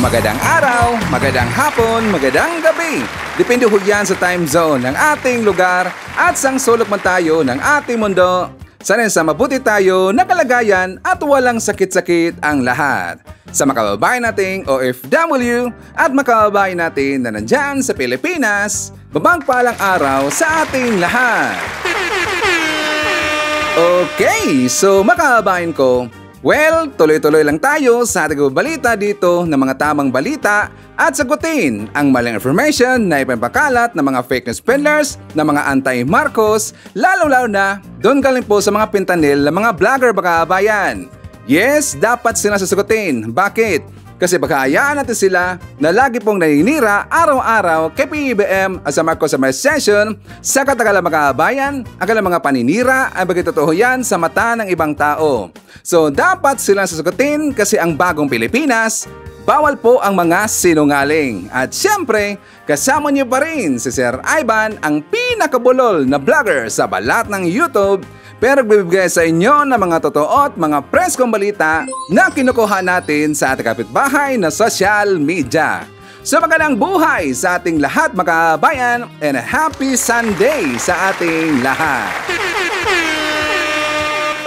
magandang araw, magandang hapon, magandang gabi. Depende ho yan sa time zone ng ating lugar at sang sulok man tayo ng ating mundo. Sana sa mabuti tayo na kalagayan at walang sakit-sakit ang lahat. Sa makababayan nating OFW at makababayan natin na nandyan sa Pilipinas, babang araw sa ating lahat. Okay, so makababayan ko, Well, tuloy-tuloy lang tayo sa ating balita dito ng mga tamang balita at sagutin ang maling information na ipapakalat ng mga fake news peddlers na mga anti-Marcos, lalo-lalo na doon galing po sa mga pintanil ng mga vlogger baka bayan. Yes, dapat sila. Bakit? Kasi baka hayaan natin sila na lagi pong naninira araw-araw kay PBM at sa Summer Session sa katagalan mga kabayan, ang kanilang mga paninira ay bagay yan sa mata ng ibang tao. So dapat silang sasagutin kasi ang bagong Pilipinas Bawal po ang mga sinungaling. At syempre, kasama niyo pa rin si Sir Ivan, ang pinakabulol na vlogger sa balat ng YouTube pero bibigay sa inyo ng mga totoo at mga preskong balita na kinukuha natin sa ating kapitbahay na social media. So magandang buhay sa ating lahat mga kabayan and a happy Sunday sa ating lahat.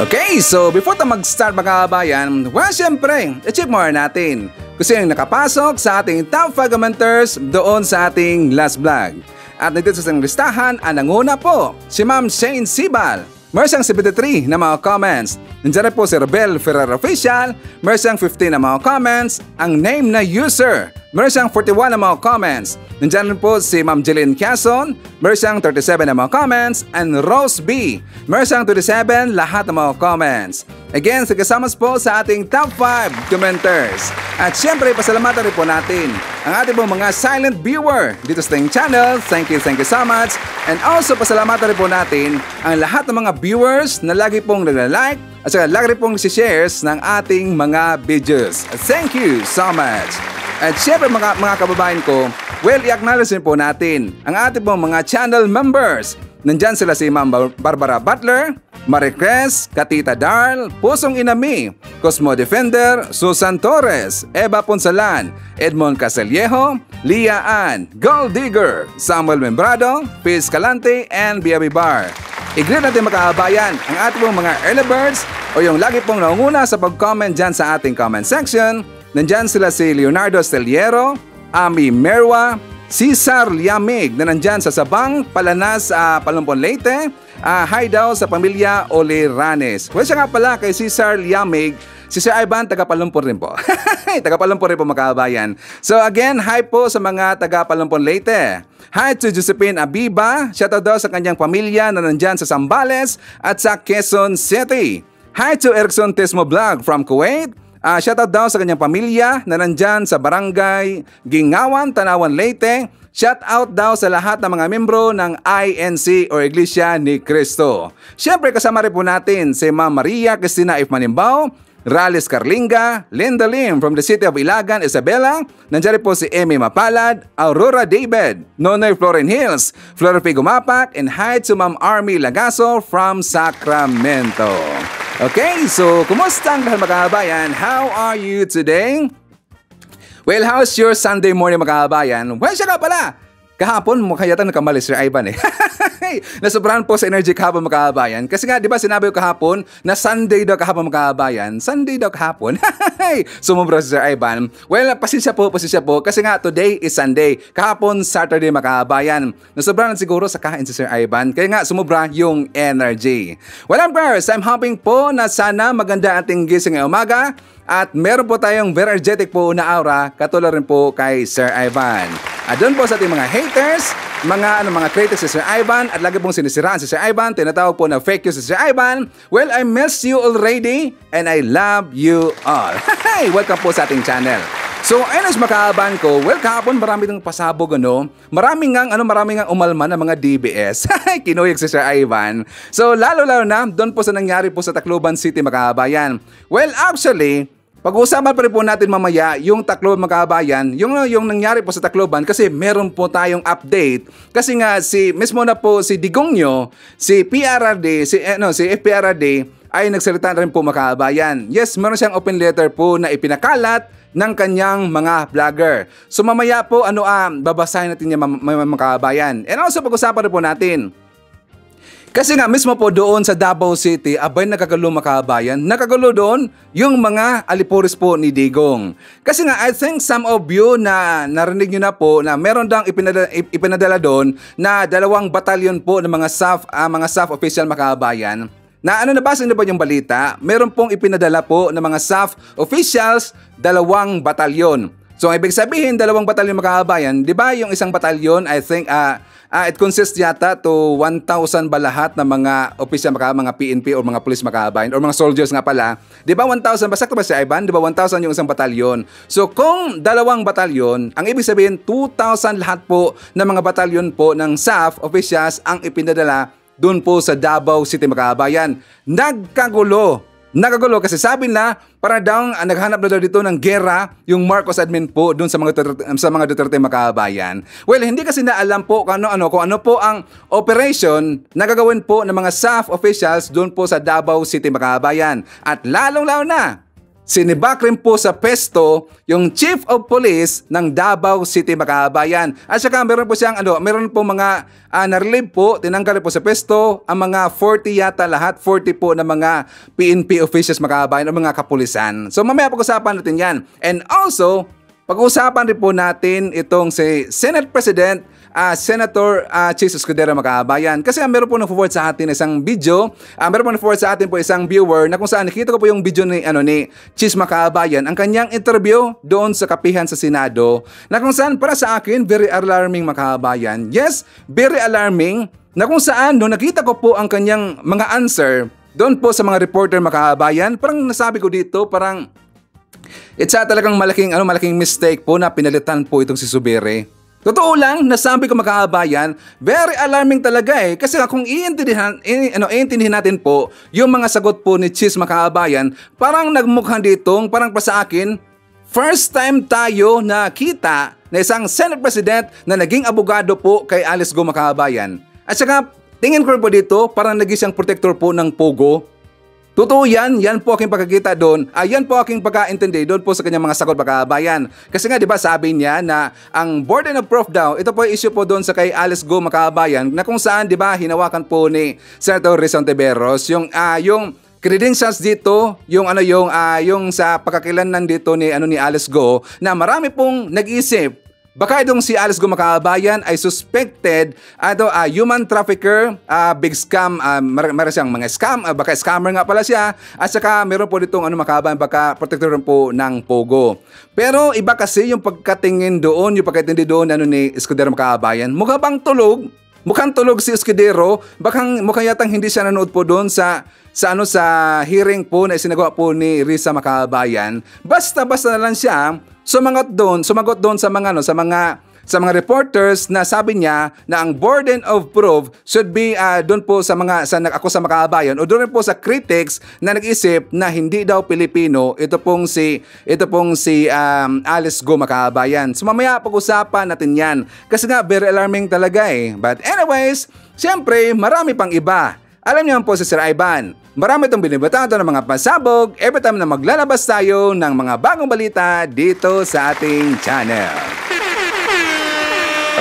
Okay, so before tayo mag-start mga kabayan, well syempre, i-check more natin kung sino nakapasok sa ating top 5 commenters doon sa ating last vlog. At nandito sa listahan ang nanguna po, si Ma'am Shane Sibal, Meron siyang 73 na mga comments. Nandiyan po si Rebel Ferrer Official. Meron siyang 15 na mga comments. Ang name na user. Meron siyang 41 na mga comments. Nandiyan po si Ma'am Jeline Quezon. Meron siyang 37 na mga comments. And Rose B. Meron siyang 27 lahat ng mga comments. Again, sa kasamas po sa ating top 5 commenters. At syempre, pasalamatan rin po natin ang ating po mga silent viewer dito sa ating channel. Thank you, thank you so much. And also, pasalamatan rin po natin ang lahat ng mga viewers na lagi pong nagla-like at saka lagi rin pong shares ng ating mga videos. Thank you so much. At syempre mga, mga kababayan ko, well, i-acknowledge po natin ang ating pong mga channel members. Nandyan sila si Ma'am Barbara Butler, Maricres, Katita Darl, Pusong Inami, Cosmo Defender, Susan Torres, Eva Ponsalan, Edmond Casellejo, Lia Ann, Gold Digger, Samuel Membrado, Piz Calante, and Biabi Bar. I-greet natin makakabayan ang ating mga early birds o yung lagi pong naunguna sa pag-comment dyan sa ating comment section. Nandyan sila si Leonardo Steliero, Ami Merwa, Cesar Liamig na nandyan sa Sabang, Palanas, uh, Palumpon Leyte, uh, hi daw sa pamilya Oleranes. Well, siya nga pala kay Cesar Liamig, Si Sir Ivan, taga Palumpur rin po. taga Palumpur rin po makabayan. So again, hi po sa mga taga Palumpur Leyte. Hi to Josephine Abiba. Shoutout daw sa kanyang pamilya na nandyan sa Sambales at sa Quezon City. Hi to Erickson Tesmo Vlog from Kuwait. Uh, shoutout daw sa kanyang pamilya na nandyan sa Barangay Gingawan, Tanawan, Leyte. Shout out daw sa lahat ng mga membro ng INC o Iglesia ni Cristo. Siyempre kasama rin po natin si Ma'am Maria Cristina F. Manimbao, Rales Carlinga, Linda Lim from the city of Ilagan, Isabela. Nandiyan po si Emmy Mapalad, Aurora David, Nonoy Florin Hills, Flora Gumapak, and hi to Ma'am Army Lagaso from Sacramento. Okay, so kumusta ang lahat mga kabayan? How are you today? Well, how's your Sunday morning mga kabayan? Well, siya ka pala! Kahapon, mukha yata nakamali Sir Ivan eh. Nasobrahan po sa energy kahapon mga. Kasi nga, di ba sinabi ko kahapon na Sunday daw kahapon mga. Sunday daw kahapon. Sumubra si Sir Ivan. Well, pasensya po, pasensya po. Kasi nga, today is Sunday. Kahapon, Saturday mga kabayan. Nasobrahan siguro sa kain si Sir Ivan. Kaya nga, sumubra yung energy. Well, I'm first, I'm hoping po na sana maganda ating gising ngayong umaga. At meron po tayong very energetic po na aura katulad rin po kay Sir Ivan. At doon po sa ating mga haters, mga ano mga critics si Sir Ivan at lagi pong sinisiraan si Sir Ivan, tinatawag po na fake news si Sir Ivan. Well, I miss you already and I love you all. Hey, welcome po sa ating channel. So, ayun as makaaban ko, well, kahapon marami ng pasabog, ano? Maraming ngang, ano, maraming ngang umalman ng mga DBS. Kinuyag si Sir Ivan. So, lalo-lalo na, doon po sa nangyari po sa Tacloban City, makaabayan. Well, actually, pag-uusapan pa rin po natin mamaya yung Tacloban magkabayan, yung, yung nangyari po sa Tacloban kasi meron po tayong update. Kasi nga si mismo na po si Digongyo, si PRRD, si ano si FPRRD ay nagsalita rin po makabayan. Yes, meron siyang open letter po na ipinakalat ng kanyang mga vlogger. So mamaya po ano ah, babasahin natin yung mga makabayan. And also pag-usapan rin po natin kasi nga mismo po doon sa Davao City, abay nakagulo makabayan, nakagulo doon yung mga alipuris po ni Digong. Kasi nga I think some of you na narinig nyo na po na meron dang ipinadala, ipinadala doon na dalawang batalyon po ng mga staff, uh, mga staff official makabayan na ano nabasa niyo ba yung balita? Meron pong ipinadala po ng mga staff officials dalawang batalyon. So ibig sabihin dalawang batalyon makabayan, 'di ba? Yung isang batalyon I think uh, Uh, it consists yata to 1,000 ba lahat ng mga opisyal maka mga PNP o mga police makabayan or mga soldiers nga pala. 'Di ba 1,000 ba sakto ba si Ivan? 'Di ba 1,000 yung isang batalyon. So kung dalawang batalyon, ang ibig sabihin 2,000 lahat po ng mga batalyon po ng SAF officials ang ipinadala doon po sa Davao City Makabayan. Nagkagulo Nakagulo kasi sabi na para daw uh, naghanap na daw dito ng gera yung Marcos admin po doon sa mga Duterte, sa mga Duterte makabayan. Well, hindi kasi na alam po kung ano, ano, kung ano po ang operation na gagawin po ng mga SAF officials doon po sa Davao City makabayan. At lalong-lalo na Sinibak rin po sa pesto yung Chief of Police ng Davao City Makabayan. At saka meron po siyang ano, meron po mga uh, na-relieve po, tinanggal po sa pesto ang mga 40 yata lahat, 40 po na mga PNP officials Makabayan o mga kapulisan. So mamaya pag-usapan natin yan. And also, pag-usapan rin po natin itong si Senate President uh, Senator uh, Chase Escudero Makabayan. Kasi uh, meron po nag-forward sa atin isang video, uh, meron po nag-forward sa atin po isang viewer na kung saan nakita ko po yung video ni, ano, ni Chase Makabayan, ang kanyang interview doon sa kapihan sa Senado, na kung saan para sa akin, very alarming Makabayan. Yes, very alarming na kung saan no nakita ko po ang kanyang mga answer doon po sa mga reporter makabayan, parang nasabi ko dito, parang it's a talagang malaking ano malaking mistake po na pinalitan po itong si Subere. Totoo lang, nasabi ko makakabayan, very alarming talaga eh. Kasi kung iintindihan, i, ano, iintindihan natin po yung mga sagot po ni Cheese makakabayan, parang nagmukha ditong, parang pa sa akin, first time tayo nakita na isang Senate President na naging abogado po kay Alice Go Makakabayan. At saka, tingin ko po dito, parang naging siyang protector po ng Pogo Totoo yan, yan po aking pagkakita doon. Ayan po aking pagkaintindi doon po sa kanyang mga sagot makabayan. Kasi nga 'di ba sabi niya na ang burden of proof daw, ito po issue po doon sa kay Alice Go makabayan na kung saan 'di ba hinawakan po ni Senator Rizon Tiberos yung uh, yung credentials dito, yung ano yung uh, yung sa pagkakilanlan dito ni ano ni Alice Go na marami pong nag-isip Baka itong si Alice Gumakabayan ay suspected ato uh, human trafficker, uh, big scam, uh, mar- mar siyang mga scam, uh, baka scammer nga pala siya. At saka meron po ditong ano makabayan, baka protector po ng Pogo. Pero iba kasi yung pagkatingin doon, yung pagkatindi doon ano ni Escudero Makabayan, mukha bang tulog? Mukhang tulog si Escudero, bakang mukha yatang hindi siya nanood po doon sa sa ano sa hearing po na isinagawa po ni Risa Makabayan. Basta-basta na lang siya sumagot doon, sumagot doon sa mga ano, sa mga sa mga reporters na sabi niya na ang burden of proof should be uh, doon po sa mga sa ako sa makaabayan o doon po sa critics na nag-isip na hindi daw Pilipino ito pong si ito pong si um, Alice Go makaabayan. So mamaya pag-usapan natin 'yan kasi nga very alarming talaga eh. But anyways, siyempre marami pang iba. Alam niyo po si Sir Ivan, Marami itong binibatan ng mga pasabog every time na maglalabas tayo ng mga bagong balita dito sa ating channel.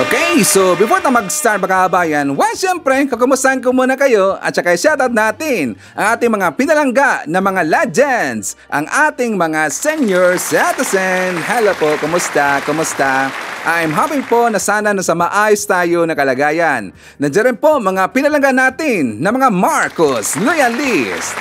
Okay, so before na mag-start mga kabayan, well, siyempre, kakumustahan ko muna kayo at saka shoutout natin ang ating mga pinalangga na mga legends, ang ating mga senior citizen. Hello po, kumusta, kumusta? I'm happy po na sana nasa maayos tayo na kalagayan. Nandiyan rin po mga pinalangga natin na mga Marcos Loyalist.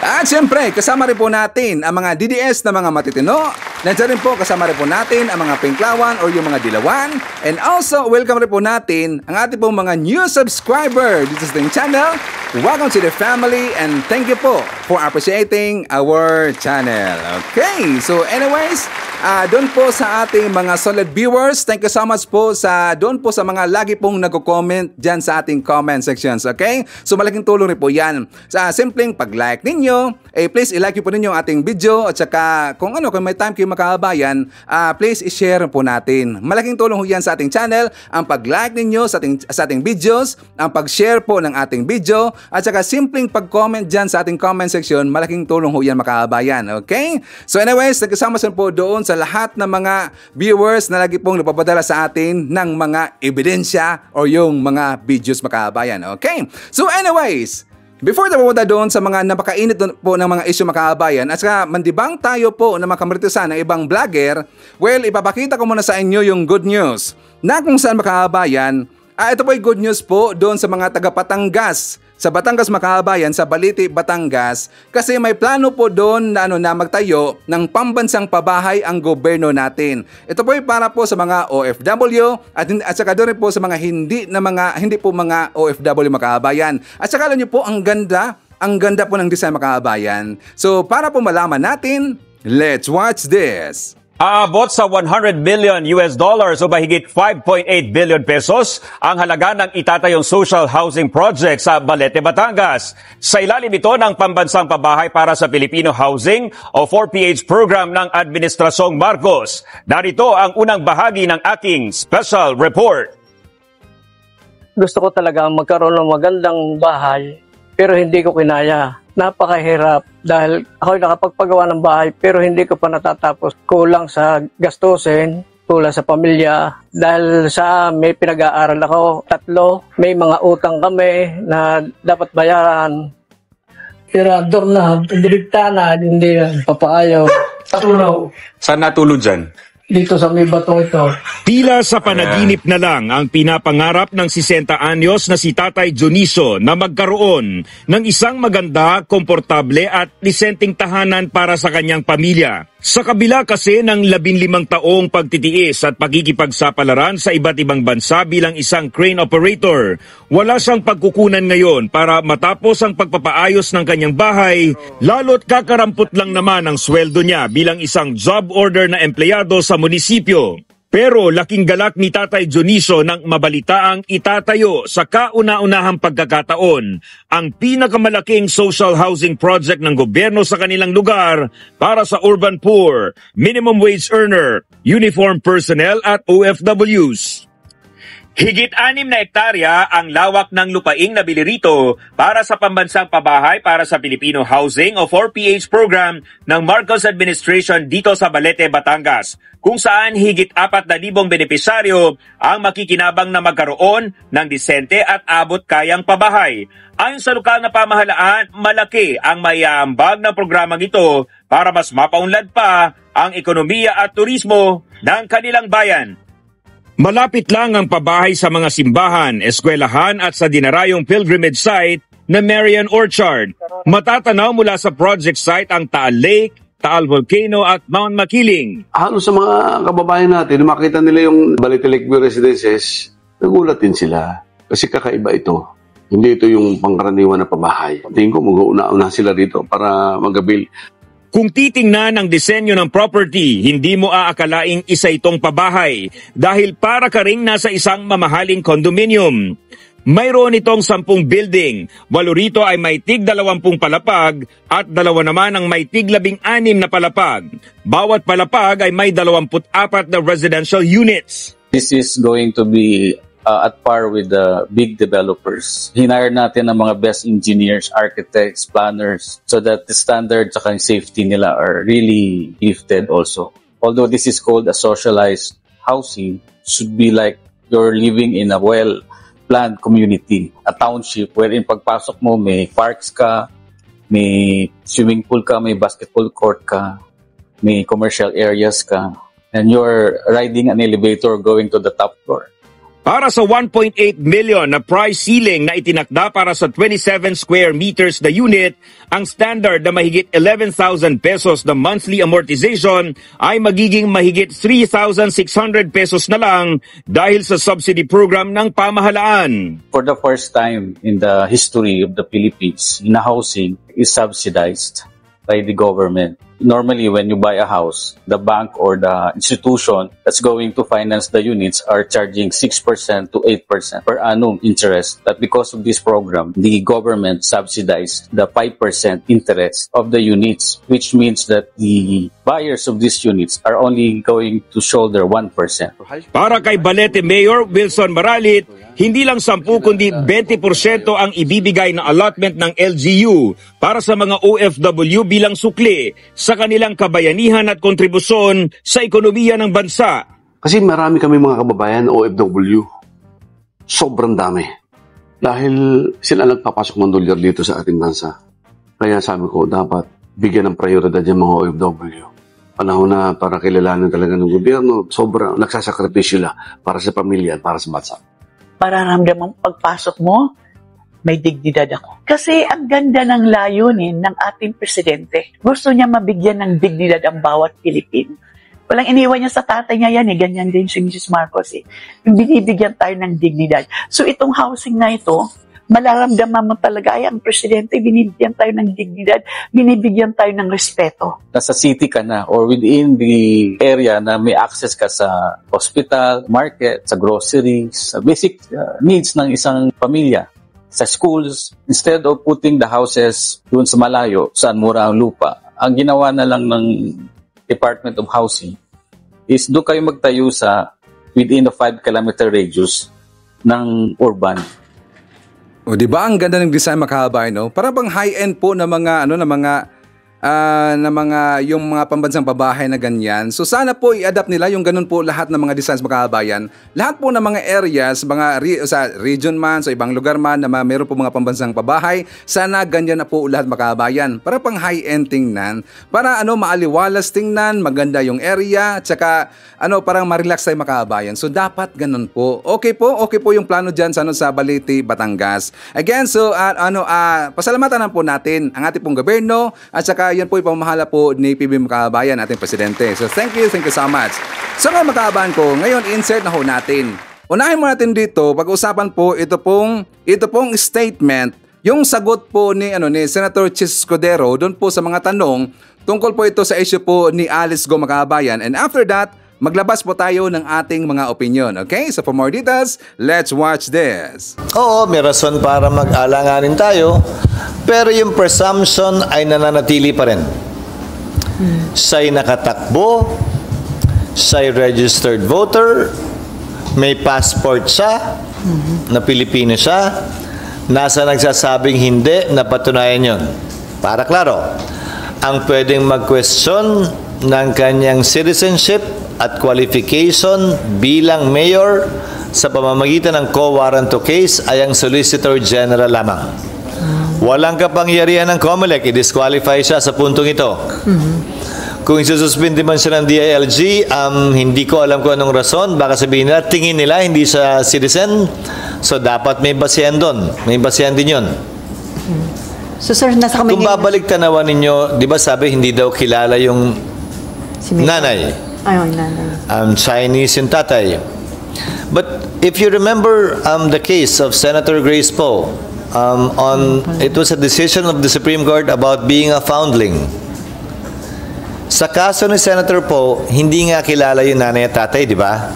At siyempre, kasama rin po natin ang mga DDS na mga matitino. Nandiyan rin po kasama rin po natin ang mga pinklawan or yung mga dilawan. And also, welcome rin po natin ang ating pong mga new subscriber dito sa ating channel. Welcome to the family and thank you po for appreciating our channel. Okay, so anyways, Ah, doon po sa ating mga solid viewers, thank you so much po sa doon po sa mga lagi pong nagko-comment diyan sa ating comment sections, okay? So malaking tulong rin po 'yan. Sa simpleng pag-like ninyo, eh please i-like po ninyo ang ating video at saka kung ano kung may time kayo makabayan, ah, please i-share po natin. Malaking tulong ho 'yan sa ating channel ang pag-like ninyo sa ating sa ating videos, ang pag-share po ng ating video at saka simpleng pag-comment diyan sa ating comment section, malaking tulong ho 'yan makabayan, okay? So anyways, so much po doon sa lahat ng mga viewers na lagi pong napapadala sa atin ng mga ebidensya o yung mga videos makabayan. Okay? So anyways, Before na pumunta doon sa mga napakainit po ng mga issue makabayan at saka mandibang tayo po na makamaritisan ng ibang vlogger, well, ipapakita ko muna sa inyo yung good news. Na kung saan makabayan, ah, ito po yung good news po doon sa mga taga Patangas sa Batangas Makabayan sa Baliti, Batangas kasi may plano po doon na ano na magtayo ng pambansang pabahay ang gobyerno natin. Ito po ay para po sa mga OFW at, at saka doon po sa mga hindi na mga hindi po mga OFW Makabayan. At saka alam niyo po ang ganda, ang ganda po ng design Makabayan. So para po malaman natin, let's watch this. Aabot sa 100 million US dollars o mahigit 5.8 billion pesos ang halaga ng itatayong social housing project sa Balete, Batangas. Sa ilalim ito ng Pambansang Pabahay para sa Filipino Housing o 4PH program ng Administrasyong Marcos. Narito ang unang bahagi ng aking special report. Gusto ko talaga magkaroon ng magandang bahay pero hindi ko kinaya napakahirap dahil ako'y nakapagpagawa ng bahay pero hindi ko pa natatapos. Kulang sa gastusin, kulang sa pamilya. Dahil sa may pinag-aaral ako, tatlo, may mga utang kami na dapat bayaran. Tirador na, direkta na, hindi papaayaw. Tulaw. Saan natulog dyan? Dito sa may batong ito. Tila sa panaginip na lang ang pinapangarap ng 60 anyos na si Tatay Joniso na magkaroon ng isang maganda, komportable at disenteng tahanan para sa kanyang pamilya. Sa kabila kasi ng 15 taong pagtitiis at pagkikipagsapalaran sa iba't ibang bansa bilang isang crane operator, wala siyang pagkukunan ngayon para matapos ang pagpapaayos ng kanyang bahay, lalo't kakarampot lang naman ang sweldo niya bilang isang job order na empleyado sa munisipyo. Pero laking galak ni Tatay Joniso nang mabalitaang itatayo sa kauna-unahang pagkakataon ang pinakamalaking social housing project ng gobyerno sa kanilang lugar para sa urban poor, minimum wage earner, uniform personnel at OFWs. Higit anim na hektarya ang lawak ng lupaing nabili rito para sa pambansang pabahay para sa Filipino Housing o 4PH program ng Marcos Administration dito sa Balete, Batangas, kung saan higit apat na libong benepisaryo ang makikinabang na magkaroon ng disente at abot kayang pabahay. Ayon sa lokal na pamahalaan, malaki ang mayambag ng programang ito para mas mapaunlad pa ang ekonomiya at turismo ng kanilang bayan. Malapit lang ang pabahay sa mga simbahan, eskwelahan at sa dinarayong pilgrimage site na Marian Orchard. Matatanaw mula sa project site ang Taal Lake, Taal Volcano at Mount Makiling. halos sa mga kababayan natin, makita nila yung Lakeview Residences, nagulat din sila. Kasi kakaiba ito. Hindi ito yung pangkaraniwan na pabahay. Tingin ko, mag-uuna-una sila dito para mag-avail. Kung titingnan ang disenyo ng property, hindi mo aakalaing isa itong pabahay dahil para ka ring nasa isang mamahaling condominium. Mayroon itong sampung building, walo rito ay may tig dalawampung palapag at dalawa naman ang may tig labing anim na palapag. Bawat palapag ay may dalawamput apat na residential units. this is going to be uh, at par with the big developers. Hinire natin ang mga best engineers, architects, planners, so that the standards at safety nila are really lifted also. Although this is called a socialized housing, should be like you're living in a well-planned community, a township wherein pagpasok mo may parks ka, may swimming pool ka, may basketball court ka, may commercial areas ka, and you're riding an elevator going to the top floor. Para sa 1.8 million na price ceiling na itinakda para sa 27 square meters na unit, ang standard na mahigit 11,000 pesos na monthly amortization ay magiging mahigit 3,600 pesos na lang dahil sa subsidy program ng pamahalaan. For the first time in the history of the Philippines, na housing is subsidized. By the government. Normally, when you buy a house, the bank or the institution that's going to finance the units are charging 6% to 8% per annum interest. But because of this program, the government subsidized the 5% interest of the units, which means that the buyers of these units are only going to shoulder 1%. Para kay Balete Mayor Wilson Maralit, hindi lang 10 kundi 20% ang ibibigay na allotment ng LGU para sa mga OFW bilang sukli sa kanilang kabayanihan at kontribusyon sa ekonomiya ng bansa. Kasi marami kami mga kababayan OFW. Sobrang dami. Dahil sila nagpapasok ng dolyar dito sa ating bansa. Kaya sabi ko, dapat bigyan ng prioridad yung mga OFW. Panahon na para kilalanin talaga ng gobyerno, sobrang nagsasakripisyo sila para sa pamilya at para sa bansa. Mararamdaman pagpasok mo, may dignidad ako. Kasi ang ganda ng layunin ng ating presidente. Gusto niya mabigyan ng dignidad ang bawat Pilipino. Walang iniwan niya sa tatay niya yan eh. Ganyan din si Mrs. Marcos eh. Binibigyan tayo ng dignidad. So itong housing na ito, malaramdaman mo talaga ay ang presidente, binibigyan tayo ng dignidad, binibigyan tayo ng respeto. nasa city ka na or within the area na may access ka sa hospital, market, sa groceries, sa basic uh, needs ng isang pamilya. Sa schools, instead of putting the houses doon sa malayo, saan mura ang lupa, ang ginawa na lang ng Department of Housing is doon kayo magtayo sa within the 5 kilometer radius ng urban O di ba ang ganda ng design makahaba no? Para bang high-end po na mga ano na mga ah, na mga yung mga pambansang pabahay na ganyan. So sana po i-adapt nila yung ganun po lahat ng mga designs makabayan. Lahat po ng mga areas, mga re- sa region man, sa ibang lugar man na meron po mga pambansang pabahay, sana ganyan na po lahat makabayan. Para pang high-end tingnan, para ano maaliwalas tingnan, maganda yung area, at saka ano parang ma-relax tayo makabayan. So dapat ganun po. Okay po, okay po yung plano diyan sa ano sa Balete, Batangas. Again, so ah, ano ah pasalamatan na po natin ang ating pong gobyerno at saka yan po yung pamamahala po ni PBM Makabayan, ating presidente. So thank you, thank you so much. So nga makabayan ko, ngayon insert na ho natin. Unahin mo natin dito, pag-usapan po ito pong ito pong statement, yung sagot po ni ano ni Senator Chis Escudero doon po sa mga tanong tungkol po ito sa issue po ni Alice Go Makabayan. And after that, maglabas po tayo ng ating mga opinion. Okay? So for more details, let's watch this. Oo, may rason para mag-alanganin tayo, pero yung presumption ay nananatili pa rin. Siya'y nakatakbo, siya'y registered voter, may passport siya, na Pilipino siya, nasa nagsasabing hindi, napatunayan yon. Para klaro, ang pwedeng mag-question ng kanyang citizenship at qualification bilang mayor sa pamamagitan ng co-warranto case ay ang Solicitor General lamang. Walang kapangyarihan ng COMELEC, i-disqualify siya sa puntong ito. Kung isususpindi man siya ng DILG, um, hindi ko alam kung anong rason. Baka sabihin nila, tingin nila, hindi siya citizen. So, dapat may basihan doon. May basihan din yun. So sir, nasa kamay Kung babalik tanawan ninyo, di ba sabi hindi daw kilala yung si nanay. Nanay. um, Chinese yung tatay. But if you remember um, the case of Senator Grace Poe, um, on it was a decision of the Supreme Court about being a foundling. Sa kaso ni Senator Poe, hindi nga kilala yung nanay at tatay, di ba?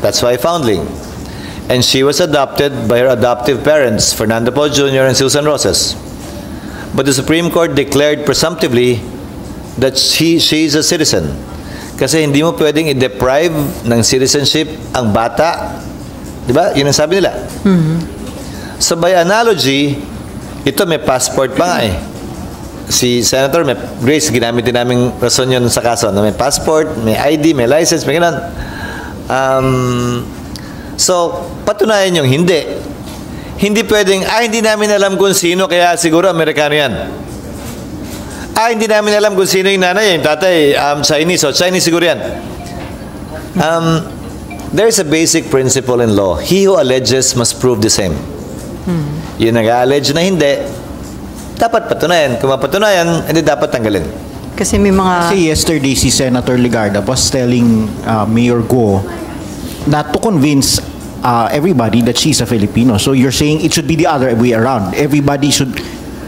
That's why foundling. And she was adopted by her adoptive parents, Fernando Poe Jr. and Susan Rosas. But the Supreme Court declared presumptively that she, she is a citizen. Kasi hindi mo pwedeng i-deprive ng citizenship ang bata. Di ba? Yun ang sabi nila. So by analogy, ito may passport pa nga eh. Si Senator may, Grace, ginamit din namin rason yun sa kaso na may passport, may ID, may license, may ganun. Um, so, patunayan yung hindi. Hindi pwedeng, ah, hindi namin alam kung sino, kaya siguro Amerikano yan. Ah, hindi namin alam kung sino yung nanay, yung tatay, um, Chinese, o Chinese siguro yan. Um, there's a basic principle in law. He who alleges must prove the same. Yung nag-allege na hindi, dapat patunayan. Kung mapatunayan, hindi dapat tanggalin. Kasi may mga... Kasi yesterday si Senator Ligarda was telling uh, Mayor Go that to convince uh, everybody that she's a Filipino. So you're saying it should be the other way around. Everybody should,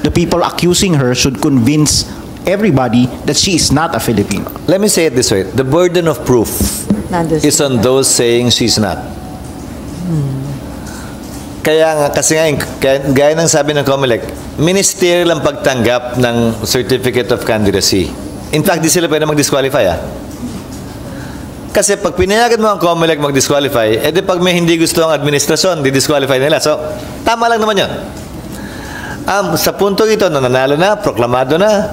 the people accusing her should convince everybody that she is not a Filipino. Let me say it this way. The burden of proof Nandun is on those saying she's not. Kaya nga, kasi nga, kaya, gaya ng sabi ng COMELEC, ministerial ang pagtanggap ng Certificate of Candidacy. In fact, di sila pwede mag-disqualify ah. Kasi pag pinayagan mo ang COMELEC mag-disqualify, edi pag may hindi gusto ang administrasyon, di-disqualify nila. So, tama lang naman yun. Um, sa punto ito, na nanalo na, proklamado na,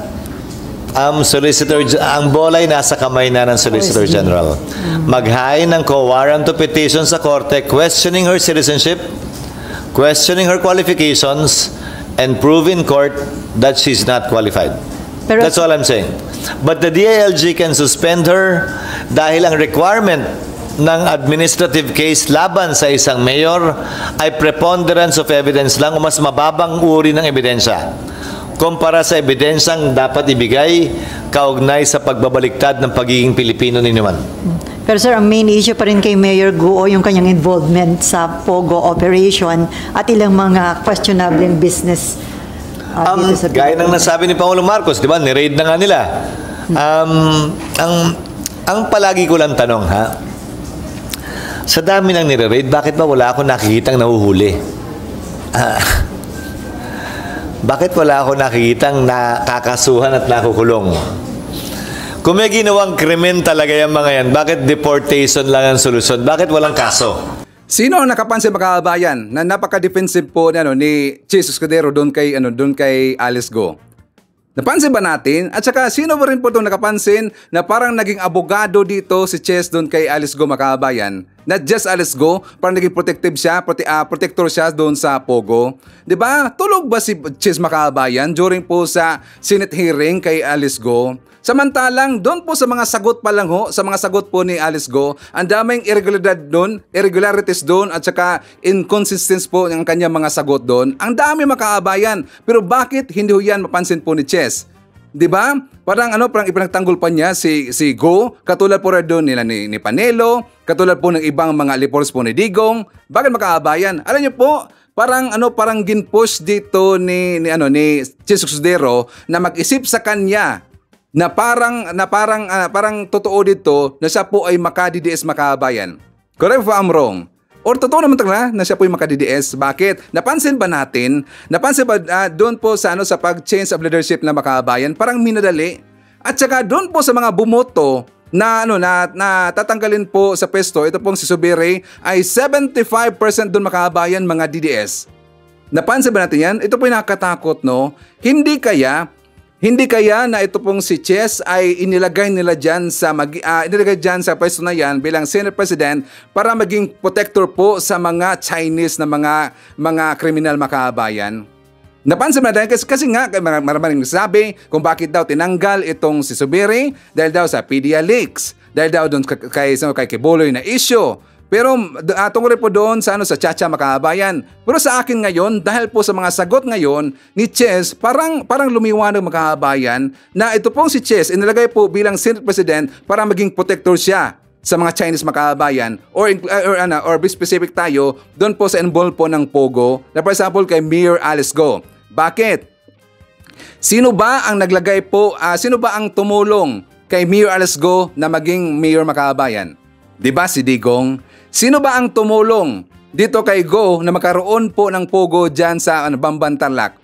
um, Solicitor, ang bola ay nasa kamay na ng Solicitor General. Mag-high ng co-warrant to petition sa korte questioning her citizenship, questioning her qualifications, and prove in court that she's not qualified. Pero- That's all I'm saying. But the DILG can suspend her dahil ang requirement ng administrative case laban sa isang mayor ay preponderance of evidence lang o mas mababang uri ng ebidensya kumpara sa ebidensyang dapat ibigay kaugnay sa pagbabaliktad ng pagiging Pilipino ni naman. Pero sir, ang main issue pa rin kay Mayor Guo yung kanyang involvement sa POGO operation at ilang mga questionable business uh, Um, dito sa gaya ng nasabi ni Pangulong Marcos, di ba? Ni-raid na nga nila. Um, ang, ang palagi ko lang tanong, ha? Sa dami ng nire-raid, bakit ba wala akong nakikitang nahuhuli? Ah, bakit wala akong nakikitang nakakasuhan at nakukulong? Kung may ginawang krimen talaga yung mga yan, bakit deportation lang ang solusyon? Bakit walang kaso? Sino ang nakapansin mga kababayan na napaka-defensive po ni, ano, ni Jesus Escudero doon kay, ano, doon kay Alice Go? Napansin ba natin? At saka sino ba rin po itong nakapansin na parang naging abogado dito si Ches doon kay Alice Go makabayan? Not just Alice Go, parang naging protective siya, prote- ah, protector siya doon sa Pogo. ba? Tulog ba si Ches makabayan during po sa Senate hearing kay Alice Go? Samantalang doon po sa mga sagot pa lang ho, sa mga sagot po ni Alice Go, ang daming irregularidad doon, irregularities doon at saka inconsistencies po ng kanyang mga sagot doon. Ang dami makaabayan. Pero bakit hindi ho yan mapansin po ni Chess? 'Di ba? Parang ano, parang ipinagtanggol pa niya si si Go, katulad po rin doon nila ni, ni Panelo, katulad po ng ibang mga reports po ni Digong. Bakit makaabayan? Alam niyo po, parang ano parang ginpush dito ni ni ano ni Chess Sudero na mag-isip sa kanya na parang na parang ah, parang totoo dito na siya po ay makadidies makabayan. Correct if I'm wrong. Or totoo naman talaga na siya po yung makadidies. Bakit? Napansin ba natin? Napansin ba ah, doon po sa ano sa pag-change of leadership na makabayan, parang minadali. At saka doon po sa mga bumoto na ano na, na tatanggalin po sa pwesto, ito pong si Subiri ay 75% doon makabayan mga DDS. Napansin ba natin yan? Ito po yung nakakatakot, no? Hindi kaya hindi kaya na ito pong si Chess ay inilagay nila dyan sa mag, ah, inilagay dyan sa pwesto na yan bilang Senate President para maging protector po sa mga Chinese na mga mga kriminal makabayan. Napansin mo natin kasi, kasi nga mar- maraming nagsasabi kung bakit daw tinanggal itong si Subiri dahil daw sa PDA leaks, dahil daw doon kay, kay, kay Kibuloy na issue. Pero uh, tungkol rin po doon sa ano sa Chacha Makabayan. Pero sa akin ngayon, dahil po sa mga sagot ngayon ni Ches, parang parang lumiwanag Makabayan na ito pong si Ches inilagay po bilang Senate President para maging protector siya sa mga Chinese makabayan or or ano or be specific tayo doon po sa involved po ng Pogo na for example kay Mayor Alice Go. Bakit? Sino ba ang naglagay po, ah, sino ba ang tumulong kay Mayor Alice Go na maging Mayor Makabayan? 'Di ba si Digong? Sino ba ang tumulong dito kay Go na magkaroon po ng pogo dyan sa ano, Bamban Tarlac?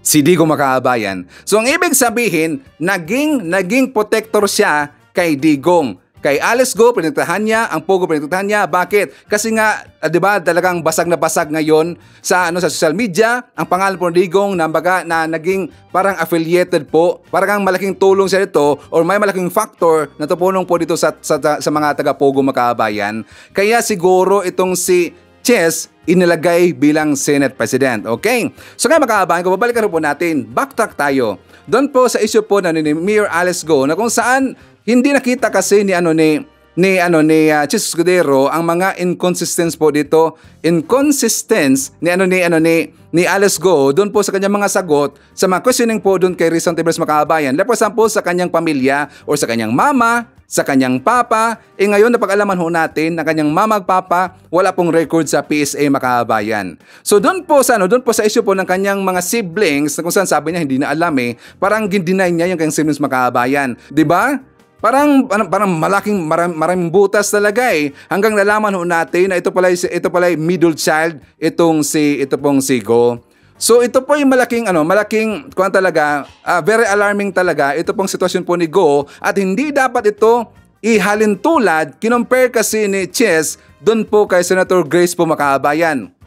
Si Digong Makabayan. So ang ibig sabihin, naging naging protector siya kay Digong. Kay Alice Go, pinagtahan niya, ang Pogo pinagtahan niya. Bakit? Kasi nga, ah, 'di ba, talagang basag na basag ngayon sa ano sa social media, ang pangalan po ni Digong na baga na naging parang affiliated po, parang malaking tulong siya dito or may malaking factor na tumulong po dito sa sa, sa mga taga Pogo makabayan. Kaya siguro itong si Chess inilagay bilang Senate President. Okay? So ngayon makakabahan ko, babalikan po natin. Backtrack tayo. Doon po sa issue po na ni Mayor Alice Go na kung saan hindi nakita kasi ni ano ni ni ano ni uh, Chis Escudero ang mga inconsistencies po dito inconsistence ni ano ni ano ni ni Alice Go doon po sa kanyang mga sagot sa mga questioning po doon kay Rizon Tibers Makabayan like for example sa kanyang pamilya or sa kanyang mama sa kanyang papa. E ngayon napag-alaman ho natin na kanyang mamagpapa wala pong record sa PSA makabayan. So doon po sa ano, doon po sa issue po ng kanyang mga siblings na kung saan sabi niya hindi na alam eh, parang gindinay niya yung kanyang siblings makabayan. 'Di ba? Parang, parang, malaking maram, maraming butas talaga eh. Hanggang nalaman ho natin na ito pala ito pala middle child itong si ito pong si Go. So ito po yung malaking ano, malaking kuan talaga, uh, very alarming talaga ito pong sitwasyon po ni Go at hindi dapat ito ihalin tulad kinompare kasi ni Chess doon po kay Senator Grace po Makabayan.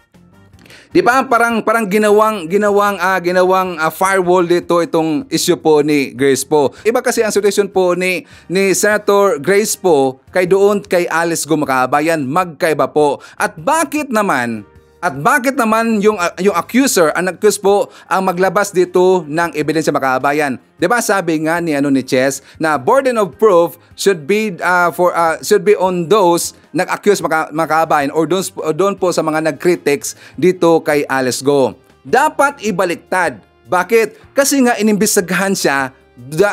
Di ba parang parang ginawang ginawang uh, ginawang uh, firewall dito itong issue po ni Grace po. Iba kasi ang situation po ni ni Senator Grace po kay doon kay Alice Go Makabayan magkaiba po. At bakit naman at bakit naman yung, uh, yung accuser, ang nag po, ang maglabas dito ng ebidensya makabayan? 'Di ba sabi nga ni ano ni Chess na burden of proof should be uh, for uh, should be on those nag-accuse maka, or doon, doon po sa mga nag-critics dito kay Alice Go. Dapat ibaliktad. Bakit? Kasi nga inimbestigahan siya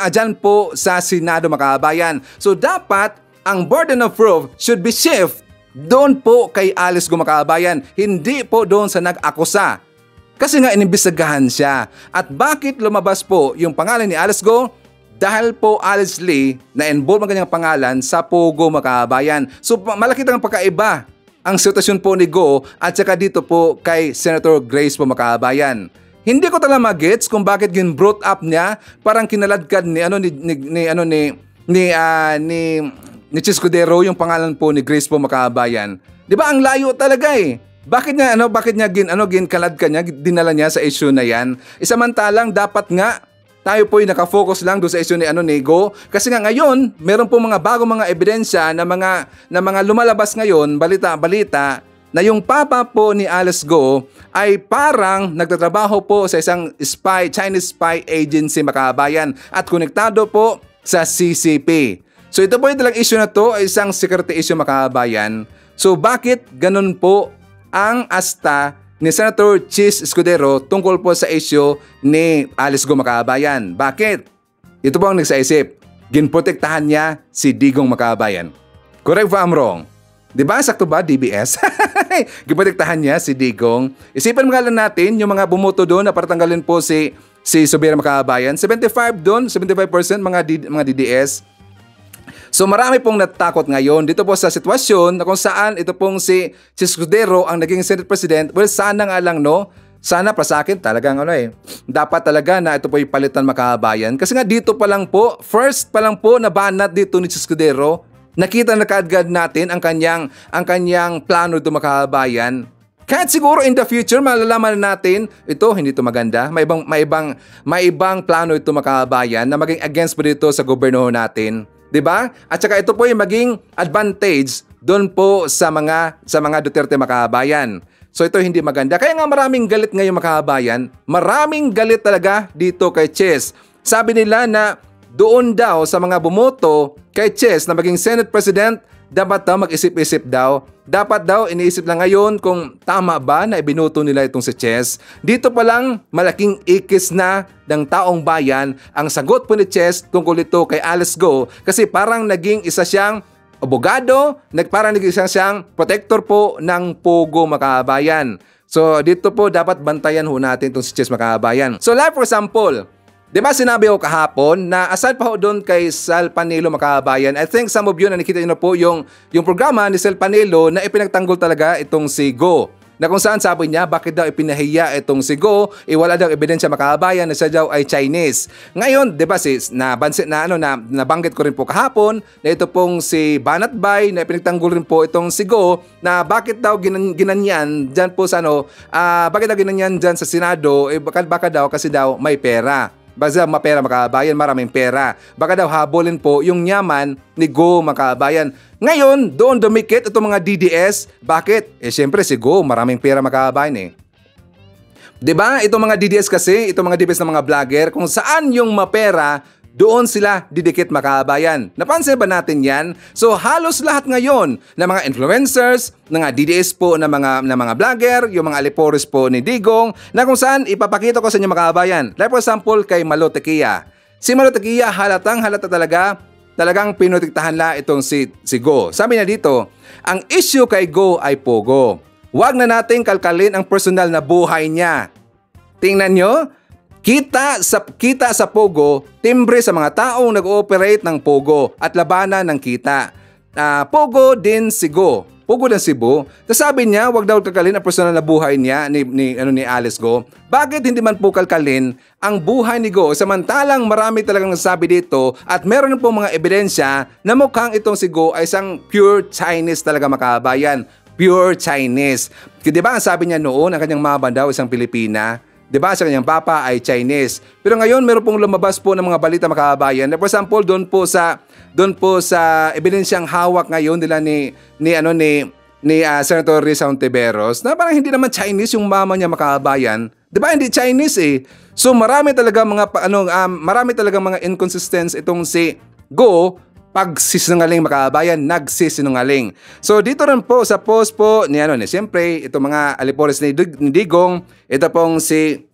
dyan po sa Senado makabayan. So dapat ang burden of proof should be shift doon po kay Alice Gumakabayan, hindi po doon sa nag-akusa. Kasi nga inimbestigahan siya. At bakit lumabas po yung pangalan ni Alice Go? Dahil po Alice Lee na-involve ang kanyang pangalan sa Pogo Makabayan. So malaki ang pagkaiba ang sitwasyon po ni Go at saka dito po kay Senator Grace po Makabayan. Hindi ko talaga magets kung bakit gin brought up niya parang kinaladkad ni ano ni, ni, ni ano ni ni uh, ni ni Chiscudero yung pangalan po ni Grace po Makabayan. 'Di ba ang layo talaga eh. Bakit niya ano bakit niya gin ano gin kalad ka niya dinala niya sa issue na 'yan? Isamantalang dapat nga tayo po ay nakafocus lang do sa issue ni ano Nego kasi nga ngayon meron po mga bagong mga ebidensya na mga na mga lumalabas ngayon balita-balita na yung papa po ni Alice Go ay parang nagtatrabaho po sa isang spy Chinese spy agency makabayan at konektado po sa CCP. So ito po yung talang issue na to isang security issue makabayan. So bakit ganun po ang asta ni Senator Chis Escudero tungkol po sa issue ni Alice Go Makabayan? Bakit? Ito po ang nagsaisip. Ginprotektahan niya si Digong Makabayan. Correct ba I'm wrong? Di ba? Sakto ba, DBS? Giprotektahan niya si Digong. Isipan mga lang natin yung mga bumoto doon na patanggalin po si si Sobera Makabayan. 75 doon, 75% mga, D, mga DDS. So marami pong natatakot ngayon dito po sa sitwasyon na kung saan ito pong si, si Scudero ang naging Senate President. Well, sana nga lang no, sana pa sa akin talagang ano eh, dapat talaga na ito po ipalitan makabayan. Kasi nga dito pa lang po, first pa lang po na banat dito ni Scudero, nakita na kaagad natin ang kanyang, ang kanyang plano dito makabayan. Kahit siguro in the future malalaman natin ito hindi to maganda. May ibang may ibang may ibang plano ito makabayan na maging against po dito sa gobyerno natin. 'Di ba? At saka ito po yung maging advantage doon po sa mga sa mga Duterte makabayan. So ito hindi maganda. Kaya nga maraming galit ngayon makabayan. Maraming galit talaga dito kay Chess. Sabi nila na doon daw sa mga bumoto kay Chess na maging Senate President dapat daw mag-isip-isip daw. Dapat daw iniisip lang ngayon kung tama ba na ibinuto nila itong si Chess. Dito pa lang malaking ikis na ng taong bayan ang sagot po ni Chess tungkol ito kay Alice Go kasi parang naging isa siyang abogado, nagparang naging isa siyang protector po ng Pogo Makabayan. So dito po dapat bantayan ho natin itong si Chess Makabayan. So like for example, Di ba sinabi ko kahapon na aside pa ho doon kay Sal Panelo makabayan, I think some of you na nakita nyo na po yung, yung programa ni Sal Panelo na ipinagtanggol talaga itong si Go. Na kung saan sabi niya bakit daw ipinahiya itong si Go, eh wala daw ebidensya makabayan na siya daw ay Chinese. Ngayon, di ba sis, na, bansit, na, ano, na nabanggit ko rin po kahapon na ito pong si Banat Bay na ipinagtanggol rin po itong si Go na bakit daw ginan, ginanyan dyan po sa ano, uh, bakit daw ginanyan dyan sa Senado, eh baka, baka daw kasi daw may pera. Basta mapera makabayan, maraming pera. Baka daw habulin po yung yaman ni Go makabayan. Ngayon, doon dumikit itong mga DDS. Bakit? Eh syempre si Go, maraming pera makabayan eh. 'Di ba? Itong mga DDS kasi, itong mga DDS ng mga vlogger, kung saan yung mapera, doon sila didikit makabayan. Napansin ba natin yan? So halos lahat ngayon ng mga influencers, ng mga DDS po na mga, na mga vlogger, yung mga alipores po ni Digong, na kung saan ipapakita ko sa inyo makabayan. Like for example kay Malo. Si Malo Tequia halatang halata talaga talagang pinotektahan la itong si, si Go. Sabi niya dito, ang issue kay Go ay Pogo. Huwag na nating kalkalin ang personal na buhay niya. Tingnan nyo, kita sa, kita sa Pogo, timbre sa mga taong nag-ooperate ng Pogo at labanan ng kita. Uh, Pogo din si Go. Pogo din si Bo. Tapos sabi niya, wag daw kalkalin ang personal na buhay niya ni, ni, ano, ni Alice Go. Bakit hindi man po kalkalin ang buhay ni Go? Samantalang marami talagang nasabi dito at meron po mga ebidensya na mukhang itong si Go ay isang pure Chinese talaga makabayan pure Chinese. Di ba ang sabi niya noon, ang kanyang mama daw isang Pilipina, Di ba sa kanyang papa ay Chinese. Pero ngayon meron pong lumabas po ng mga balita makabayan. For example, doon po sa doon po sa ebidensyang hawak ngayon nila ni ni ano ni ni uh, Senator Rizal Tiberos na parang hindi naman Chinese yung mama niya makabayan. 'Di ba hindi Chinese eh. So marami talaga mga ano um, marami talaga mga inconsistencies itong si Go pagsisinungaling makabayan, nagsisinungaling. So dito rin po sa post po ni ano ni siyempre ito mga alipores ni, ni Digong, ito pong si